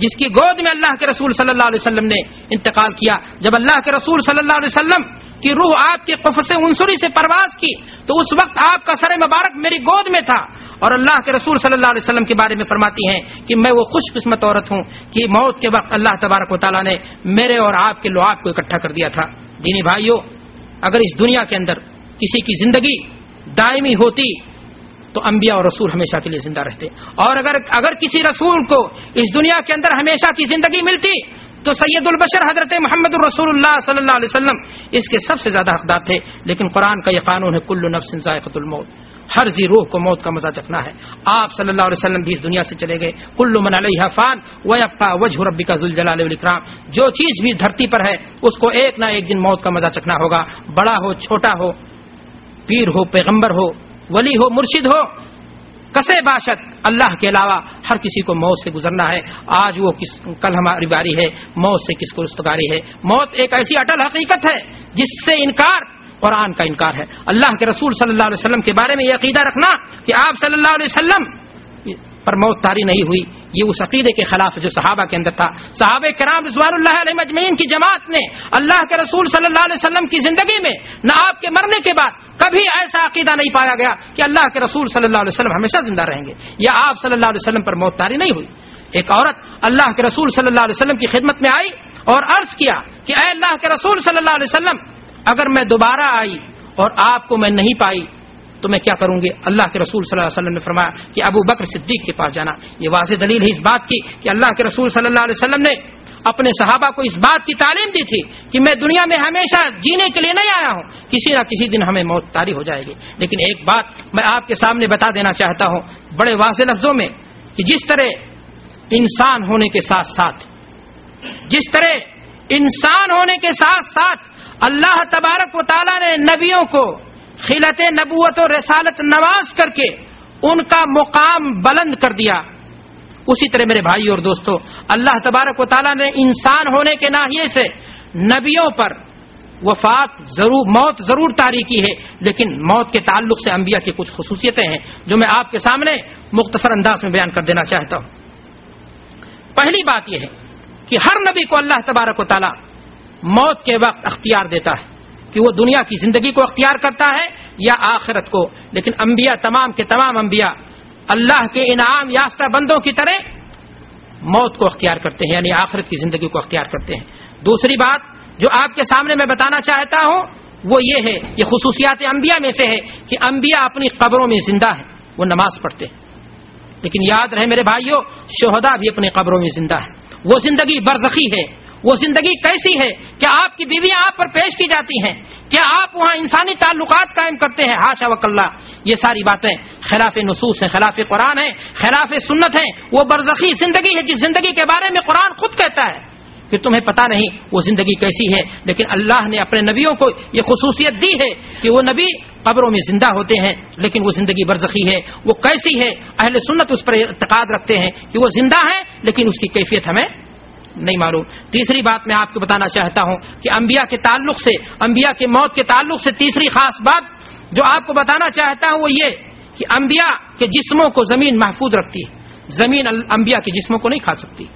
जिसकी गोद में अल्लाह के रसूल सल्लल्लाहु अलैहि वसल्लम ने इंतकाल किया। जब अल्लाह के रसूल सल्लल्लाहु अलैहि वसल्लम की रूह आपके कफ से उनसुरी से परवाज की तो उस वक्त आपका सर मुबारक मेरी गोद में था। और अल्लाह के रसूल सल्लल्लाहु अलैहि वसल्लम के बारे में फरमाती हैं कि मैं वो खुशकिस्मत औरत हूँ कि मौत के वक्त अल्लाह तबारक वाली ने मेरे और आपके लोहाब को इकट्ठा कर दिया था। दीनी भाइयों, अगर इस दुनिया के अंदर किसी की ज़िंदगी दायमी होती तो अम्बिया और रसूल हमेशा के लिए ज़िंदा रहते। और अगर अगर किसी रसूल को इस दुनिया के अंदर हमेशा की ज़िंदगी मिलती तो सैयदुल बशर हज़रत मोहम्मद रसूलुल्लाह इसके सबसे ज़्यादा हकदार थे। लेकिन कुरान का यह कानून है, कुल्लु नफ्सिन जायकतुल मौत। हर जी रूह को मौत का मज़ा चखना है। आप सल्लल्लाहु अलैहि वसल्लम भी इस दुनिया से चले गए। कुल्लु मन फान वयप्पा वजह रब्बी का जुलजलाम जो चीज़ भी धरती पर है, उसको एक ना एक दिन मौत का मज़ा चखना होगा। बड़ा हो, छोटा हो, पीर हो, पैगंबर हो, वली हो, मुर्शिद हो, कसे बाशत, अल्लाह के अलावा हर किसी को मौत से गुजरना है। आज वो किस, कल हमारी बारी है, मौत से किसको रुस्तगारी है। मौत एक ऐसी अटल हकीकत है, जिससे इनकार कुरान का इनकार है। अल्लाह के रसूल सल्लल्लाहु अलैहि वसल्लम के बारे में यह अकीदा रखना कि आप सल्लल्लाहु अलैहि वसल्लम पर मौत तारी नहीं हुई। ये उस अकीदे के खिलाफ जो सहाबा के अंदर था। साहब कराम रिजवान की जमात ने अल्लाह के रसूल सल्लल्लाहु अलैहि वसल्लम की ज़िंदगी में न आपके मरने के बाद कभी ऐसा अकीदा नहीं पाया गया कि अल्लाह के रसूल सल्लल्लाहु अलैहि वसल्लम हमेशा ज़िंदा रहेंगे। या आप सल्लल्लाहु अलैहि वसल्लम पर मौत तारी नहीं हुई। एक औरत अल्लाह के रसूल सल्लल्लाहु अलैहि वसल्लम की खिदमत में आई और अर्ज़ किया कि अल्लाह के रसूल सल्लल्लाहु अलैहि वसल्लम अगर मैं दोबारा आई और आपको मैं नहीं पाई तो मैं क्या करूँगी? अल्लाह के रसूल सल्लल्लाहु अलैहि वसल्लम ने फरमाया कि अबू बकर सिद्दीक के पास जाना। ये वाज दलील है इस बात की कि अल्लाह के रसूल सल्लल्लाहु अलैहि वसल्लम ने अपने सहाबा को इस बात की तालीम दी थी कि मैं दुनिया में हमेशा जीने के लिए नहीं आया हूँ। किसी ना किसी दिन हमें मौत तारी हो जाएगी। लेकिन एक बात मैं आपके सामने बता देना चाहता हूँ, बड़े वाज लफ्जों में कि जिस तरह इंसान होने के साथ साथ जिस तरह इंसान होने के साथ साथ अल्लाह तबारक वाली ने नबियों को खिलत नबूत और रसालत नवाज़ करके उनका मुकाम बुलंद कर दिया। उसी तरह मेरे भाई और दोस्तों, अल्लाह तबारक वाली ने इंसान होने के नाहिए से नबियों पर वफात ज़रूर, मौत ज़रूर तारी की है, लेकिन मौत के ताल्लुक से अंबिया की कुछ खसूसियतें हैं, जो मैं आपके सामने मुख्तसर अंदाज में बयान कर देना चाहता हूँ। पहली बात यह है कि हर नबी को अल्लाह तबारक वाली मौत के वक्त अख्तियार देता है कि वो दुनिया की ज़िंदगी को अख्तियार करता है या आखिरत को। लेकिन अंबिया, तमाम के तमाम अंबिया, अल्लाह के इनाम याफ्ता बंदों की तरह मौत को अख्तियार करते हैं, यानी आखिरत की ज़िंदगी को अख्तियार करते हैं। दूसरी बात जो आपके सामने मैं बताना चाहता हूँ, वो ये है, ये खसूसियात अंबिया में से है कि अंबिया अपनी कब्रों में ज़िंदा है, वो नमाज़ पढ़ते हैं। लेकिन याद रहे मेरे भाइयों, शोहदा भी अपने कब्रों में ज़िंदा है। वो ज़िंदगी बरजखी है वो ज़िंदगी कैसी है? क्या आपकी बीवियाँ आप पर पेश की जाती हैं? क्या आप वहाँ इंसानी ताल्लुकात कायम करते हैं? हाशा वकल्ला, ये सारी बातें खिलाफ नसूस है, खिलाफ कुरान है, खिलाफ सुन्नत है। वो बरजखी ज़िंदगी है, जिस ज़िंदगी के बारे में कुरान खुद कहता है। कि तुम्हें पता नहीं वो ज़िंदगी कैसी है, लेकिन अल्लाह ने अपने नबियों को ये खसूसियत दी है कि वो नबी कब्रों में ज़िंदा होते हैं, लेकिन वो ज़िंदगी बरजखी है। वो कैसी है? अहल सुन्नत उस पर इतकाद रखते हैं कि वो ज़िंदा है, लेकिन उसकी कैफियत हमें नहीं मालूम। तीसरी बात मैं आपको बताना चाहता हूँ कि अंबिया के ताल्लुक से, अंबिया की मौत के ताल्लुक से तीसरी खास बात जो आपको बताना चाहता हूँ वो ये कि अंबिया के जिस्मों को ज़मीन महफूज रखती है। ज़मीन अंबिया के जिस्मों को नहीं खा सकती।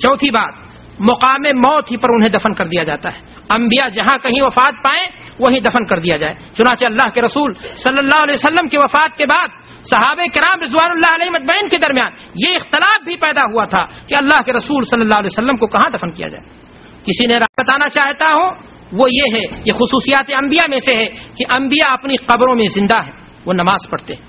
चौथी बात, मुकाम मौत ही पर उन्हें दफन कर दिया जाता है। अंबिया जहाँ कहीं वफात पाए, वहीं दफन कर दिया जाए। चुनाचे अल्लाह के रसूल सल्लल्लाहु अलैहि वसल्लम की वफात के बाद साहब कराम रिजवान मजमैन के दरमियान ये इख्तलाफ भी पैदा हुआ था कि अल्लाह के रसूल सल्लल्लाहु अलैहि वसल्लम को कहाँ दफन किया जाए। किसी ने बताना चाहता हूँ, वो ये है, ये खसूसियात अंबिया में से है कि अंबिया अपनी कब्रों में ज़िंदा है, वो नमाज़ पढ़ते हैं।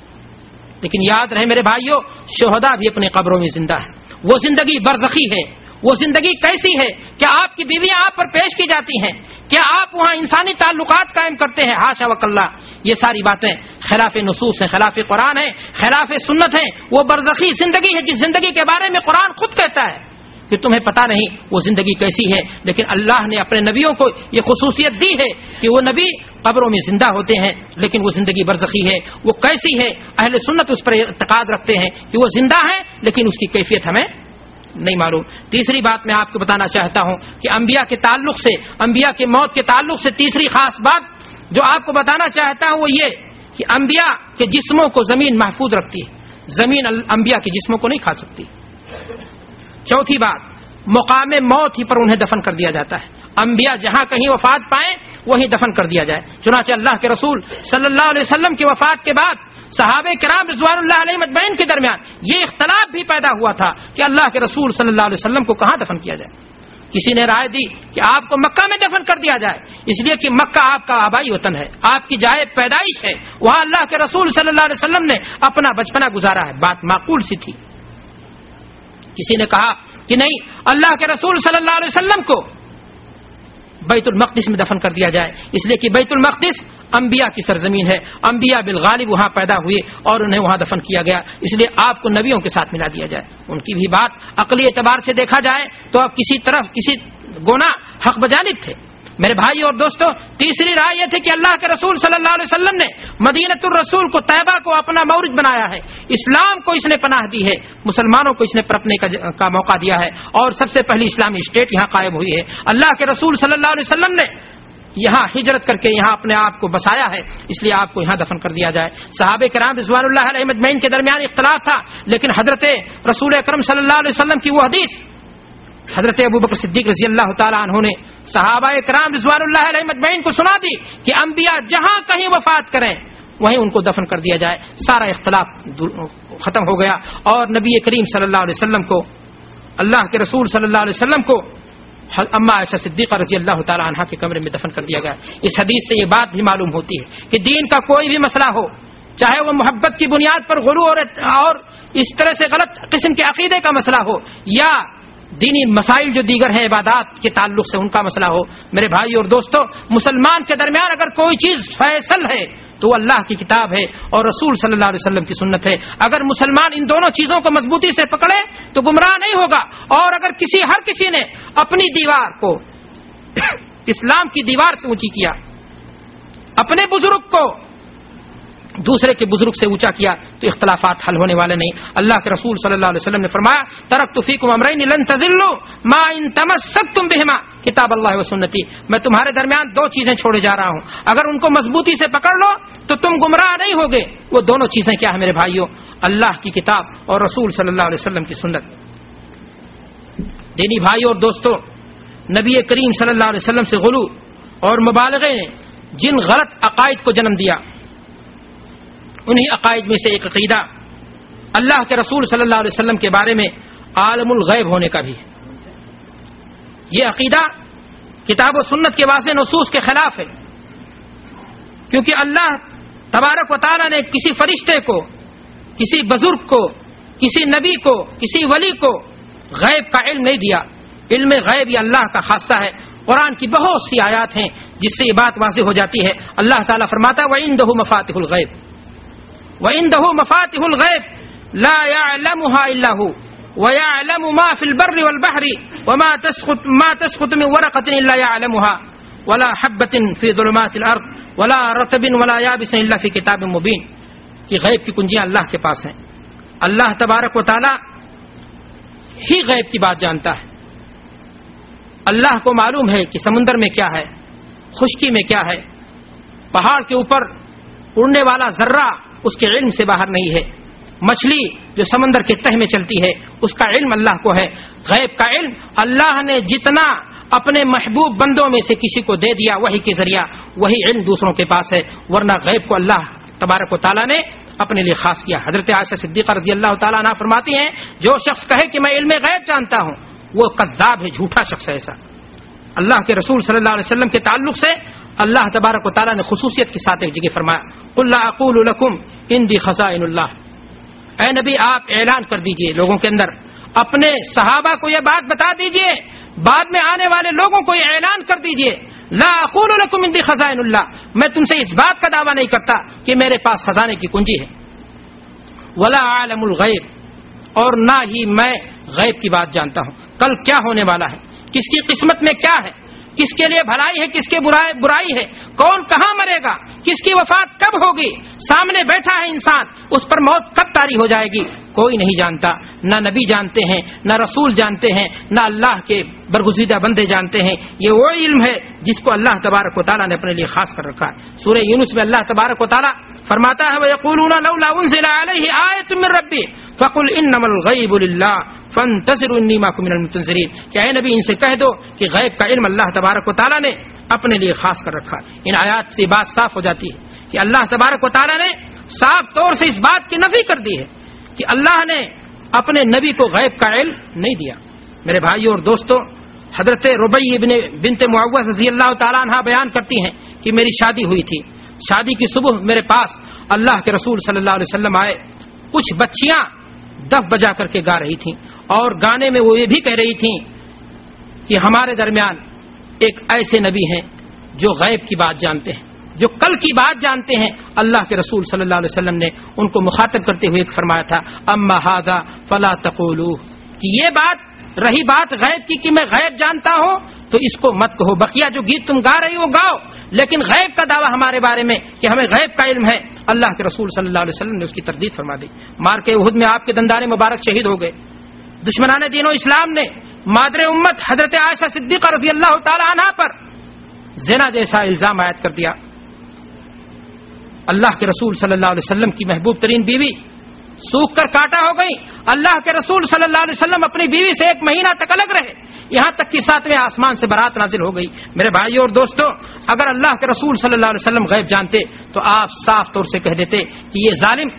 लेकिन याद रहे मेरे भाइयों, शोहदा भी अपनी कब्रों में ज़िंदा है। वो ज़िंदगी बरजखी है वो ज़िंदगी कैसी है? क्या आपकी बीवियाँ आप पर पेश की जाती हैं? क्या आप वहाँ इंसानी ताल्लुकात कायम करते हैं? हाशा वकल्ला, ये सारी बातें खिलाफ नसूस है, खिलाफ कुरान है, खिलाफ सुन्नत है। वो बरजखी ज़िंदगी है, जिस ज़िंदगी के बारे में कुरान खुद कहता है कि तुम्हें पता नहीं वो ज़िंदगी कैसी है। लेकिन अल्लाह ने अपने नबियों को ये खसूसियत दी है कि वो नबी कब्रों में ज़िंदा होते हैं, लेकिन वो ज़िंदगी बरजखी है। वो कैसी है? अहल सुन्नत उस पर इतकाद रखते हैं कि वो ज़िंदा है, लेकिन उसकी कैफियत हमें नहीं मालूम तीसरी बात मैं आपको बताना चाहता हूँ कि अंबिया के ताल्लुक से, अंबिया की मौत के ताल्लुक से तीसरी खास बात जो आपको बताना चाहता हूँ वो ये कि अंबिया के जिस्मों को ज़मीन महफूज रखती है। ज़मीन अंबिया के जिस्मों को नहीं खा सकती। चौथी बात, मुकाम मौत ही पर उन्हें दफन कर दिया जाता है। अंबिया जहाँ कहीं वफात पाए, वहीं दफन कर दिया जाए। चुनाचे अल्लाह के रसूल सल्लल्लाहु अलैहि वसल्लम की वफात के बाद साहब कराम रिजवान मजमैन के दरमियान ये इख्तलाफ भी पैदा हुआ था कि अल्लाह के रसूल सल्लल्लाहु अलैहि को कहाँ दफन किया जाए। किसी ने राय दी कि आपको मक्का में दफन कर दिया जाए, इसलिए कि मक्का आपका आबाई वतन है, आपकी जाए पैदाइश है, वहाँ अल्लाह के रसूल सल्लल्लाहु अलैहि ने अपना बचपना गुजारा है। बात माकूल सी थी। किसी ने कहा कि नहीं, अल्लाह के रसूल वसल्लम को बैतुल मकदिस में दफन कर दिया जाए। इसलिए कि बैतुल मकदिस अंबिया की सरजमीन है। अंबिया बिल गालिब वहाँ पैदा हुए और उन्हें वहाँ दफन किया गया। इसलिए आपको नबियों के साथ मिला दिया जाए। उनकी भी बात अकली एतबार से देखा जाए तो आप किसी तरफ़, किसी गोना हक बजानिब थे। मेरे भाई और दोस्तों तीसरी राय यह थी कि अल्लाह के रसूल सल्लल्लाहु अलैहि वसल्लम ने मदीनतुर रसूल को तैबा को अपना मौरज बनाया है। इस्लाम को इसने पनाह दी है। मुसलमानों को इसने परपने का, का मौका दिया है। और सबसे पहली इस्लामी स्टेट यहाँ कायम हुई है। अल्लाह के रसूल सल्लल्लाहु अलैहि वसल्लम ने यहाँ हिजरत करके यहाँ अपने आप को बसाया है। इसलिए आपको यहाँ दफन कर दिया जाए। साहब कराम रिजवान के दरमियान इख्तलाफ था। लेकिन हज़रत रसूल अक्रम सल्लाम की वो हदीस हज़रत अबू बकर सिद्दीक रज़ी अल्लाह तु ने साहबा कराम रिजवान को सुना दी कि अम्बिया जहाँ कहीं वफात करें, वहीं उनको दफन कर दिया जाए। सारा इख्तलाफ खत्म हो गया और नबी करीम सल्लल्लाहु अलैहि वसल्लम को, अल्लाह के रसूल सल्लल्लाहु अलैहि वसल्लम को अम्मा ऐसा सिद्दीक रज़ी अल्लाह तहा के कमरे में दफन कर दिया गया। इस हदीस से ये बात भी मालूम होती है कि दीन का कोई भी मसला हो, चाहे वो मोहब्बत की बुनियाद पर गुरु और इस तरह से गलत किस्म के अकीदे का मसला हो, या दीनी मसाइल जो दीगर हैं, इबादत के ताल्लुक से उनका मसला हो। मेरे भाई और दोस्तों, मुसलमान के दरमियान अगर कोई चीज़ फैसल है तो अल्लाह की किताब है और रसूल सल्लल्लाहु अलैहि वसल्लम की सुन्नत है। अगर मुसलमान इन दोनों चीज़ों को मजबूती से पकड़े तो गुमराह नहीं होगा। और अगर किसी, हर किसी ने अपनी दीवार को इस्लाम की दीवार से ऊँची किया, अपने बुज़ुर्ग को दूसरे के बुज़ुर्ग से ऊँचा किया तो इख्तलाफात हल होने वाले नहीं। अल्लाह के रसूल सल्लल्लाहु अलैहि वसल्लम ने फरमाया तरक तुफीकुम अमरैन लन तजिल्लु मा इन तमस्सक तुम बिहिमा। किताब अल्लाह व सुन्नती, मैं तुम्हारे दरमियान दो चीज़ें छोड़े जा रहा हूँ। अगर उनको मजबूती से पकड़ लो तो तुम गुमराह नहीं होगे। वो दोनों चीज़ें क्या है मेरे भाइयों? अल्लाह की किताब और रसूल सल्लल्लाहु अलैहि वसल्लम की सुन्नत। दीनी भाई और दोस्तों, नबी करीम सल्लल्लाहु अलैहि वसल्लम से गुलू और मुबालगे ने जिन गलत अकायद को जन्म दिया उन्हीं अकायद में से एक अकीदा। अल्लाह के रसूल सल्लल्लाहु अलैहि वसल्लम के बारे में आलमुल गैब होने का भी है। ये अकीदा किताब सुन्नत के वासे नसूस के खिलाफ है। क्योंकि अल्लाह तबारक वाली ने किसी फरिश्ते को, किसी बुज़ुर्ग को, किसी नबी को, किसी वली को गैब का इल्म नहीं दिया। इल्म गैब ये अल्लाह का खासा है। कुरान की बहुत सी आयात हैं जिससे ये बात वाजे हो जाती है। अल्लाह ताला फरमाता व इन दहू मफातिहुल गैब। व इन दहू मफातिहुल गैब गैब की कुंजियाँ अल्लाह के पास हैं अल्लाह तबारक व तआला ही गैब की बात जानता है अल्लाह को मालूम है कि समुन्द्र में क्या है खुश्की में क्या है पहाड़ के ऊपर उड़ने वाला जर्रा उसके इल्म से बाहर नहीं है। मछली जो समंदर के तह में चलती है, उसका इल्म अल्लाह को है। गैब का इल्म अल्लाह ने जितना अपने महबूब बंदों में से किसी को दे दिया, वही के ज़रिया, वही इल्म दूसरों के पास है। वरना गैब को अल्लाह तबारक ताला ने अपने लिए खास किया। हज़रत आशा सिद्दीक़ा रज़ी अल्लाह तला फरमाती हैं, जो शख्स कहे कि मैं इल्म गैब जानता हूँ, वो कद्दाब है, झूठा शख्स है ऐसा। अल्लाह के रसूल सल्लल्लाहु अलैहि वसल्लम के ताल्लुक से अल्लाह तबारक ताला ने खसूसियत के साथ एक जगह फरमाया लकुम इंदी खजाइनुल्लाह। ए नबी, आप ऐलान कर दीजिए लोगों के अंदर। अपने सहाबा को यह बात बता दीजिए। बाद में आने वाले लोगों को यह ऐलान कर दीजिए। ला अकूल इंदी खजाइनुल्लाह। मैं तुमसे इस बात का दावा नहीं करता कि मेरे पास खजाने की कुंजी है। वला आलमुल गैब। और ना ही मैं गैब की बात जानता हूँ। कल क्या होने वाला है? किसकी किस्मत में क्या है? किसके लिए भलाई है, किसके बुराई बुराई है, कौन कहाँ मरेगा, किसकी वफात कब होगी, सामने बैठा है इंसान, उस पर मौत कब तारी हो जाएगी, कोई नहीं जानता, न नबी जानते हैं, न रसूल जानते हैं, न अल्लाह के बरगुजीदा बंदे जानते हैं, ये वो इल्म है जिसको अल्लाह तबारक वाली ने अपने लिए खास कर रखा है। सूर्य यूनुस में अल्लाह तबारक वाली फरमाता है रबी फ़कुल इन नमल गईबुल्ला फन तसरुन्नीमाकुमिनतरीन क्या नबी, इनसे कह दो कि गैब का इल्म अल्लाह तबारक वाली ने अपने लिए खास कर रखा इन आयात से बात साफ़ हो जाती है कि अल्लाह तबारक वाली ने साफ़ तौर से इस बात की नफी कर दी है कि अल्लाह ने अपने नबी को गैब का इल्म नहीं दिया। मेरे भाइयों और दोस्तों, हज़रत रुबई इबन बिनते मुआवजा रज़ी अल्लाह तला बयान करती हैं कि मेरी शादी हुई थी। शादी की सुबह मेरे पास अल्लाह के रसूल सल्लल्लाहु अलैहि वसल्लम आए। कुछ बच्चियाँ दफ बजा करके गा रही थी। और गाने में वो ये भी कह रही थी कि हमारे दरमियान एक ऐसे नबी हैं जो गैब की बात जानते हैं, जो कल की बात जानते हैं। अल्लाह के रसूल सल्लल्लाहु अलैहि वसल्लम ने उनको मुखातब करते हुए फरमाया था, अम्मा हादा फला तकोलू। कि ये बात रही बात गैब की कि मैं गैब जानता हूँ तो इसको मत कहो। बकिया, जो गीत तुम गा रही हो, गाओ। लेकिन गैब का दावा हमारे बारे में कि हमें गैब का इल्म है, अल्लाह के रसूल सल्लल्लाहु अलैहि वसल्लम ने उसकी तरदीद फरमा दी। मार के उहद में आपके दंदाने मुबारक शहीद हो गए। दुश्मनान दिनों इस्लाम ने मादर उम्मत हज़रत आयशा सिद्दीक रज़ी अल्लाह तला पर जेना जैसा इल्ज़ाम आयद कर दिया। अल्लाह के रसूल सल्लल्लाहु अलैहि वसल्लम की महबूब तरीन बीवी सूख कर काटा हो गई। अल्लाह के रसूल सल्लल्लाहु अलैहि वसल्लम अपनी बीवी से एक महीना तक अलग रहे। यहाँ तक कि सातवें आसमान से बारात नाजिल हो गई। मेरे भाइयों और दोस्तों, अगर अल्लाह के रसूल सल्लल्लाहु अलैहि वसल्लम गैब जानते तो आप साफ़ तौर से कह देते कि ये जालिम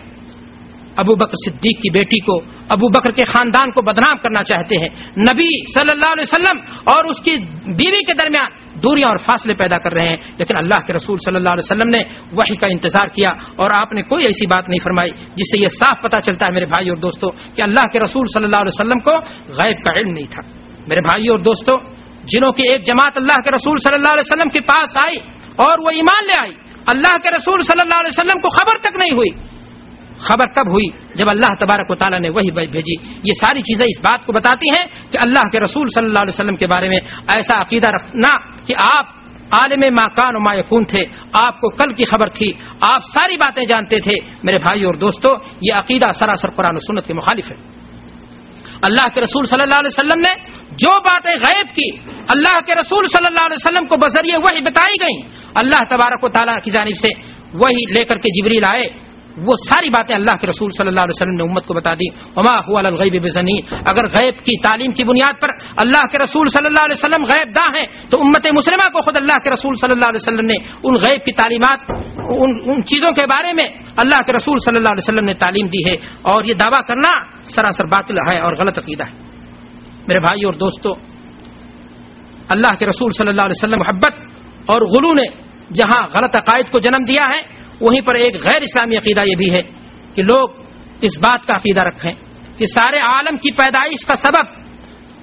अबू बकर सिद्दीक की बेटी को, अबू बकर के खानदान को बदनाम करना चाहते हैं। नबी सल्लल्लाहु अलैहि वसल्लम और उसकी बीवी के दरमियान दूरियाँ और फासले पैदा कर रहे हैं। लेकिन अल्लाह के रसूल सल्लल्लाहु अलैहि वसल्लम ने वही का इंतज़ार किया और आपने कोई ऐसी बात नहीं फरमाई जिससे यह साफ़ पता चलता है मेरे भाई और दोस्तों कि अल्लाह के रसूल सल्लल्लाहु अलैहि को गैब का इल्म नहीं था। मेरे भाइयों और दोस्तों, जिनों की एक जमात अल्लाह के रसूल सल्लल्लाहु अलैहि के पास आई और वो ईमान ले आई, अल्लाह के रसूल सल्लल्लाहु अलैहि को खबर तक नहीं हुई। खबर कब हुई जब अल्लाह तबारक ताला ने वही भेजी। ये सारी चीज़ें इस बात को बताती हैं कि अल्लाह के रसूल सल्लल्लाहु अलैहि वसल्लम के बारे में ऐसा अकीदा रखना कि आप आलम माकान मायकून थे, आपको कल की खबर थी, आप सारी बातें जानते थे। मेरे भाई और दोस्तों, ये अकीदा सरासर कुरान सुन्नत के मुखालिफ है। अल्लाह के रसूल सल्लल्लाहु अलैहि ने जो बातें गैब की, अल्लाह के रसूल सल्लल्लाहु अलैहि वसल्लम को बजरिए वही बताई गई। अल्लाह तबारक ताला की जानब से वही लेकर के जिबरील आए वो सारी बातें अल्लाह के रसूल सल्लल्लाहु अलैहि वसल्लम ने उम्मत को बता दी। उमा हुआगैब बेजनी। अगर गैब की तालीम की बुनियाद पर अल्लाह के रसूल सल्लल्लाहु अलैहि वसल्लम गैब दा है तो उम्मत मुसलिमा को खुद अल्लाह के रसूल सल्लल्लाहु अलैहि वसल्लम ने उन गैब की तालीमत, उन उन चीज़ों के बारे में अल्लाह के रसूल सल्लल्लाहु अलैहि वसल्लम ने तालीम दी है। और ये दावा करना सरासर बातिल है और गलत अकीदा है। मेरे भाई और दोस्तों, अल्लाह के रसूल सल्लल्लाहु अलैहि वसल्लम मोहब्बत और गुलू ने जहाँ गलत अकायद को जन्म दिया है वहीं पर एक गैर इस्लामी अकीदा यह भी है कि लोग इस बात का अकीदा रखें कि सारे आलम की पैदाइश का सबब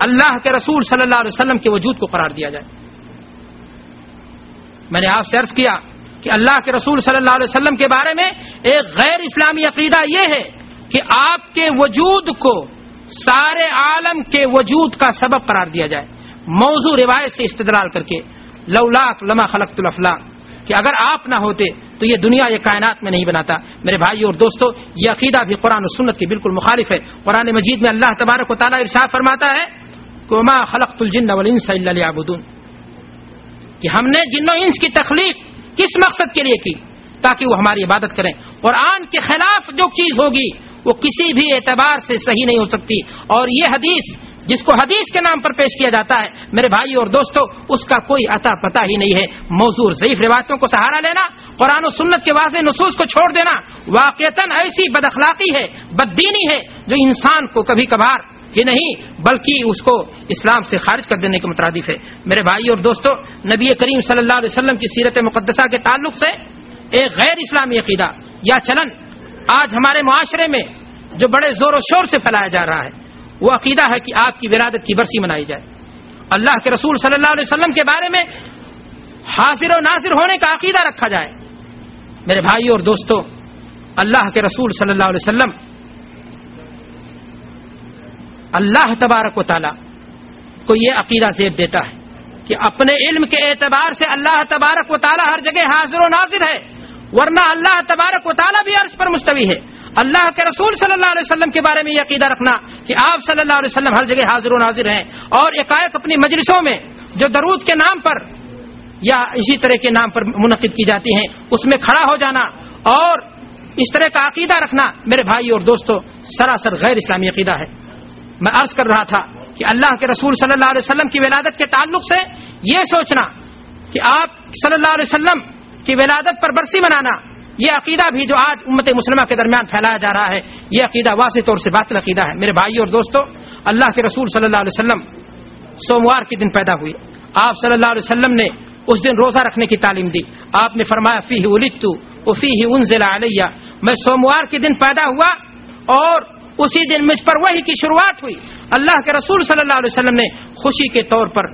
अल्लाह के रसूल सल्लल्लाहु अलैहि वसल्लम के वजूद को करार दिया जाए। मैंने आपसे अर्ज़ किया कि अल्लाह के रसूल सल्लल्लाहु अलैहि वसल्लम के बारे में एक गैर इस्लामी अकीदा यह है कि आपके वजूद को सारे आलम के वजूद का सबब करार दिया जाए। मौजू रिवायत से इस्तदलाल करके, लौलाक लमा खलकतुलफला कि अगर आप ना होते तो ये दुनिया, ये कायनात में नहीं बनाता। मेरे भाई और दोस्तों, ये अकीदा भी कुरान सुन्नत की बिल्कुल मुखालिफ है। कुरान मजीद में अल्लाह तबारक ताला इरशाद फरमाता है, कोमा खलकतुलजिन्नबुदून कि हमने जिन्नो इंस की तखलीक किस मकसद के लिए की? ताकि वो हमारी इबादत करें। कुरान के खिलाफ जो चीज़ होगी, वो किसी भी एतबार से सही नहीं हो सकती। और ये हदीस जिसको हदीस के नाम पर पेश किया जाता है, मेरे भाई और दोस्तों, उसका कोई अता पता ही नहीं है। मौजूर जयीफ रिवायतों को सहारा लेना, कुरान सुन्नत के वाजे नसूस को छोड़ देना वाकता ऐसी बदखलाकी है, बददीनी है, जो इंसान को कभी कभार ही नहीं, बल्कि उसको इस्लाम से खारिज कर देने के मुतरदिफ है। मेरे भाई और दोस्तों, नबी करीम सल्लल्लाहु अलैहि वसल्लम की सीरत मुकदसा के ताल्लुक से एक गैर इस्लामी अकीदा, या चलन, आज हमारे मुआशरे में जो बड़े ज़ोर शोर से फैलाया जा रहा है वो अकीदा है कि आपकी विरादत की बरसी मनाई जाए। अल्लाह के रसूल सल्लल्लाहु अलैहि वसल्लम के बारे में हाजिर और नाजिर होने का अकीदा रखा जाए। मेरे भाई और दोस्तों, अल्लाह के रसूल सल्लल्लाहु अलैहि वसल्लम अल्लाह तबारक वाली को ये अकीदा जेब देता है कि अपने इल्म के एतबार से अल्लाह तबारक वाली हर जगह हाजिर नाजिर है, वरना अल्लाह तबारक वाली भी अर्ज़ पर मुस्तवी है। अल्लाह के रसूल सल्लल्लाहु अलैहि वसल्लम के बारे में यकीदा रखना कि आप सल्लल्लाहु अलैहि वसल्लम हर जगह हाजिर नाजिर हैं और एकाएक अपनी मजलिसों में जो दरूद के नाम पर या इसी तरह के नाम पर मुनद की जाती हैं, उसमें खड़ा हो जाना और इस तरह का अकीदा रखना मेरे भाई और दोस्तों, सरासर गैर इस्लामी अकीदा है। मैं अर्ज़ कर रहा था कि अल्लाह के रसूल सल्लल्लाहु अलैहि वसल्लम की विलादत के ताल्लुक से ये सोचना कि आप सल्लल्लाहु अलैहि वसल्लम की विलादत पर बरसी मनाना ये अकीदा भी जो आज उम्मत मुसलमा के दरमियान फैलाया जा रहा है, ये अकीदा वाज तौर से बातिल अकीदा है। मेरे भाई और दोस्तों, अल्लाह के रसूल सल्लल्लाहु अलैहि सोमवार के दिन पैदा हुए। आप सल्लल्लाहु अलैहि वसल्लम ने उस दिन रोजा रखने की तालीम दी। आपने फरमाया फ़ी उलितु उफी ही उनजिला अलैया। मैं सोमवार के दिन पैदा हुआ और उसी दिन मुझ पर वही की शुरुआत हुई। अल्लाह के रसूल सल्लल्लाहु अलैहि वसल्लम ने खुशी के तौर पर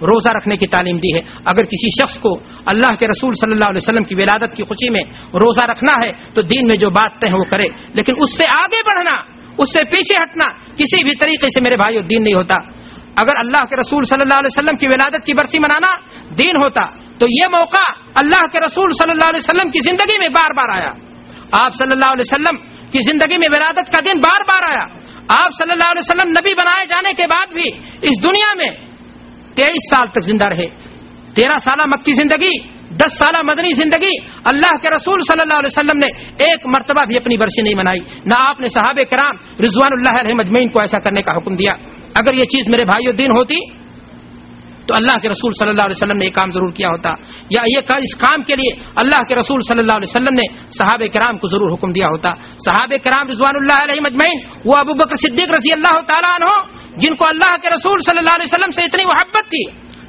रोजा रखने की तालीम दी है। अगर किसी शख्स को अल्लाह के रसूल सल्लल्लाहु अलैहि वसल्लम की विलादत की खुशी में रोजा रखना है तो दीन में जो बात तय वो करे। लेकिन उससे आगे बढ़ना, उससे पीछे हटना किसी भी तरीके से मेरे भाई दीन नहीं होता। अगर अल्लाह के रसूल सल्लल्लाहु अलैहि वसल्लम की विलादत की बरसी मनाना दीन होता तो ये मौका अल्लाह के रसूल सल्लल्लाहु अलैहि वसल्लम की ज़िंदगी में बार बार आया। आप सल्लल्लाहु अलैहि वसल्लम की ज़िंदगी में विलादत का दिन बार बार आया। आप सल्लल्लाहु अलैहि वसल्लम नबी बनाए जाने के बाद भी इस दुनिया में तेईस साल तक ज़िंदा रहे। तेरह साल मक्की ज़िंदगी, दस साल मदनी ज़िंदगी। अल्लाह के रसूल सल्लल्लाहु अलैहि वसल्लम ने एक मरतबा भी अपनी बरसी नहीं मनाई। ना आपने साहब कराम रिजवान को ऐसा करने का हुक्म दिया। अगर ये चीज़ मेरे भाइयों दिन होती तो अल्लाह के रसूल सल्लल्लाहु अलैहि वसल्लम ने एक काम ज़रूर किया होता। या ये का, इस काम के लिए अल्लाह के रसूल सल्लल्लाहु अलैहि वसल्लम ने साहब कराम को ज़रूर हुक्म दिया होता। साहब कराम रिजवान मजमैन वो अबू बकर सिद्दीक रज़ी अल्लाह तला जिनको अल्लाह के रसूल सल्लल्लाहु अलैहि वसल्लम से इतनी मोहब्बत थी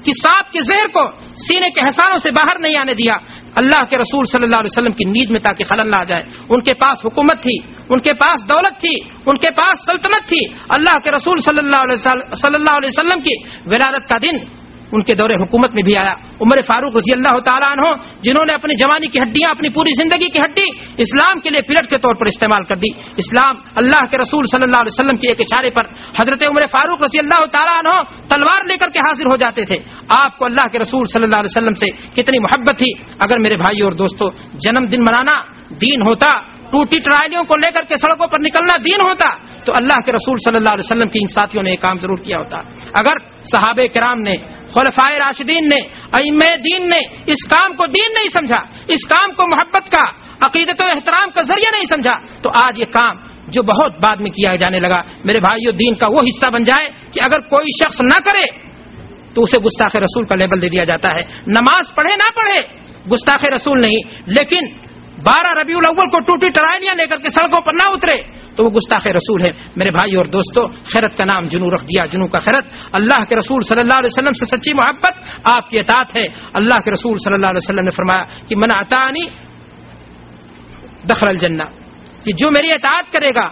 कि सांप के जहर को सीने के हसानों से बाहर नहीं आने दिया। अल्लाह के रसूल सल्लल्लाहु अलैहि वसल्लम की नींद में ताकि खलल ना आ जाए। उनके पास हुकूमत थी उनके पास दौलत थी उनके पास सल्तनत थी। अल्लाह के रसूल सल्लल्लाहु अलैहि वसल्लम की विरादत का दिन उनके दौरे हुकूमत में भी आया। उमर फारूक रज़ी अल्लाह हो जिन्होंने अपनी जवानी की हड्डियाँ, अपनी पूरी ज़िंदगी की हड्डी इस्लाम के लिए पिलट के तौर पर इस्तेमाल कर दी। इस्लाम अल्लाह के रसूल सल्लल्लाहु अलैहि वसल्लम के एक इशारे पर हज़रत उमर फारूक रज़ी अल्लाह हो तलवार लेकर के हाजिर हो जाते थे। आपको अल्लाह के रसूल सल्लल्लाहु अलैहि वसल्लम से कितनी मोहब्बत थी। अगर मेरे भाई और दोस्तों, जन्मदिन मनाना, दीन होता टूटी ट्रायलियों को लेकर के सड़कों पर निकलना दीन होता तो अल्लाह के रसूल सल्लल्लाहु अलैहि वसल्लम की इन साथियों ने काम ज़रूर किया होता। अगर सहाबे कराम ने, खुलफाए राशिदीन ने अम दीन ने इस काम को दीन नहीं समझा, इस काम को मोहब्बत का, अकीदत एहतराम का ज़रिया नहीं समझा तो आज ये काम जो बहुत बाद में किया जाने लगा, मेरे भाइयों, दीन का वो हिस्सा बन जाए कि अगर कोई शख्स न करे तो उसे गुस्ताख रसूल का लेबल दे दिया जाता है। नमाज़ पढ़े ना पढ़े, गुस्ताख रसूल नहीं, लेकिन बारह रबी अव्वल को टूटी टराइलियाँ लेकर के सड़कों पर ना उतरे तो वो गुस्ताख रसूल है। मेरे भाई और दोस्तों, खैरत का नाम जुनू रख दिया, जुनू का खैरत। अल्लाह के रसूल सल्लल्लाहु अलैहि वसल्लम से सच्ची मोहब्बत आपकी अतात है। अल्लाह के रसूल सल्लल्लाहु अलैहि वसल्लम ने फरमाया कि मना अतानी दखल जन्ना कि जो मेरी अतात करेगा,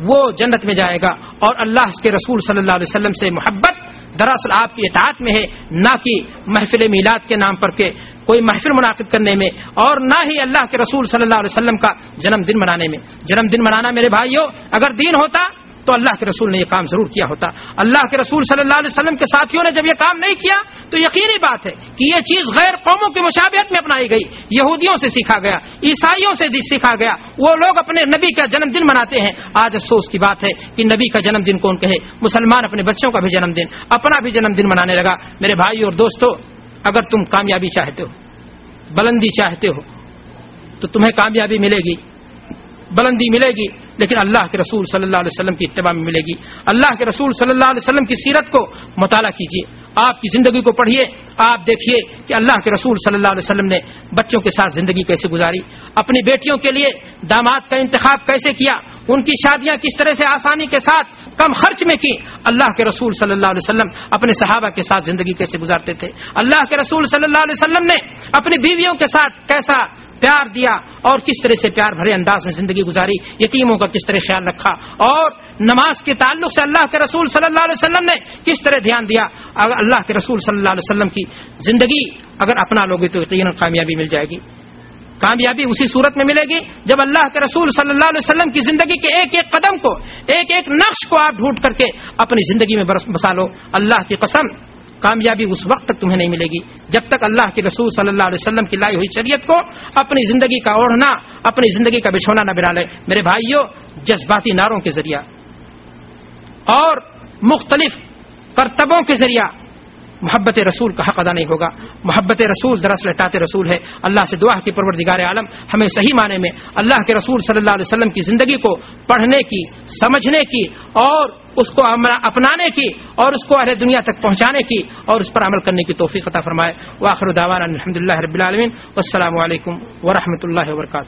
वो जन्नत में जाएगा। और अल्लाह के रसूल सल्लल्लाहु अलैहि वसल्लम से मोहब्बत दरअसल आपकी इतात में है, ना कि महफिल मीलाद के नाम पर के कोई महफिल मुनाफिद करने में और ना ही अल्लाह के रसूल सल्लल्लाहु अलैहि वसल्लम का जन्मदिन मनाने में। जन्मदिन मनाना मेरे भाइयों, अगर दीन होता तो अल्लाह के रसूल ने यह काम ज़रूर किया होता। अल्लाह के रसूल सल्लल्लाहु अलैहि के साथियों ने जब यह काम नहीं किया तो यकीनी बात है कि यह चीज़ गैर कौमों की मुशाबियत में अपनाई गई। यहूदियों से सीखा गया, ईसाइयों से सीखा गया, वो लोग अपने नबी का जन्मदिन मनाते हैं। आज अफसोस की बात है कि नबी का जन्मदिन कौन कहे? मुसलमान अपने बच्चों का भी जन्मदिन, अपना भी जन्मदिन मनाने लगा। मेरे भाई और दोस्तों, अगर तुम कामयाबी चाहते हो, बुलंदी चाहते हो तो तुम्हें कामयाबी मिलेगी। बुलंदी मिलेगी, लेकिन अल्लाह के रसूल सल्लल्लाहु अलैहि वसल्लम की इत्तबा में मिलेगी। अल्लाह के रसूल सल्लल्लाहु अलैहि वसल्लम की सीरत को मुताला कीजिए। आपकी ज़िंदगी को पढ़िए, आप देखिए कि अल्लाह के रसूल सल्लल्लाहु अलैहि वसल्लम ने बच्चों के साथ ज़िंदगी कैसे गुजारी, अपनी बेटियों के लिए दामाद का इंतखाब कैसे किया, उनकी शादियाँ किस तरह से आसानी के साथ, कम खर्च में की। अल्लाह के रसूल सल्लल्लाहु अलैहि वसल्लम अपने सहाबा के साथ ज़िंदगी कैसे गुजारते थे। अल्लाह के रसूल सल्लल्लाहु अलैहि वसल्लम ने अपनी बीवियों के साथ कैसा प्यार दिया और किस तरह से प्यार भरे अंदाज में ज़िंदगी गुजारी, यतीमों का किस तरह ख्याल रखा और नमाज़ के ताल्लुक से अल्लाह के रसूल सल्लल्लाहु अलैहि वसल्लम ने किस तरह ध्यान दिया? अगर अल्लाह के रसूल सल्लल्लाहु अलैहि वसल्लम की ज़िंदगी अगर अपना लोगे तो यकीन कामयाबी मिल जाएगी। कामयाबी उसी सूरत में मिलेगी जब अल्लाह के रसूल सल्लल्लाहु अलैहि वसल्लम की ज़िंदगी के एक एक कदम को, एक एक नक्श को आप ढूंढ करके अपनी ज़िंदगी में बसा लो। अल्लाह की कसम कामयाबी उस वक्त तक तुम्हें नहीं मिलेगी। जब तक अल्लाह के रसूल सल्लल्लाहु अलैहि वसल्लम की लाई हुई शरीयत को अपनी ज़िंदगी का ओढ़ना, अपनी ज़िंदगी का बिछोना न बिना ले मेरे भाइयों, जज्बाती नारों के ज़रिया और मुख्तलिफ़ करतबों के ज़रिया मोहब्बत रसूल का हक अदा नहीं होगा। मोहब्बत रसूल दरअसल ताते रसूल है। अल्लाह से दुआ की परवरदिगार आलम। हमें सही माने में अल्लाह के रसूल सल्लल्लाहु अलैहि वसल्लम की ज़िंदगी को पढ़ने की, समझने की और उसको अपनाने की और उसको अहले दुनिया तक पहुँचाने की और उस पर अमल करने की तोफ़ी कता फरमाए। वाखर दावान अलहमदिल्ला रबीआलमीन वरहमत वरहमल वर्का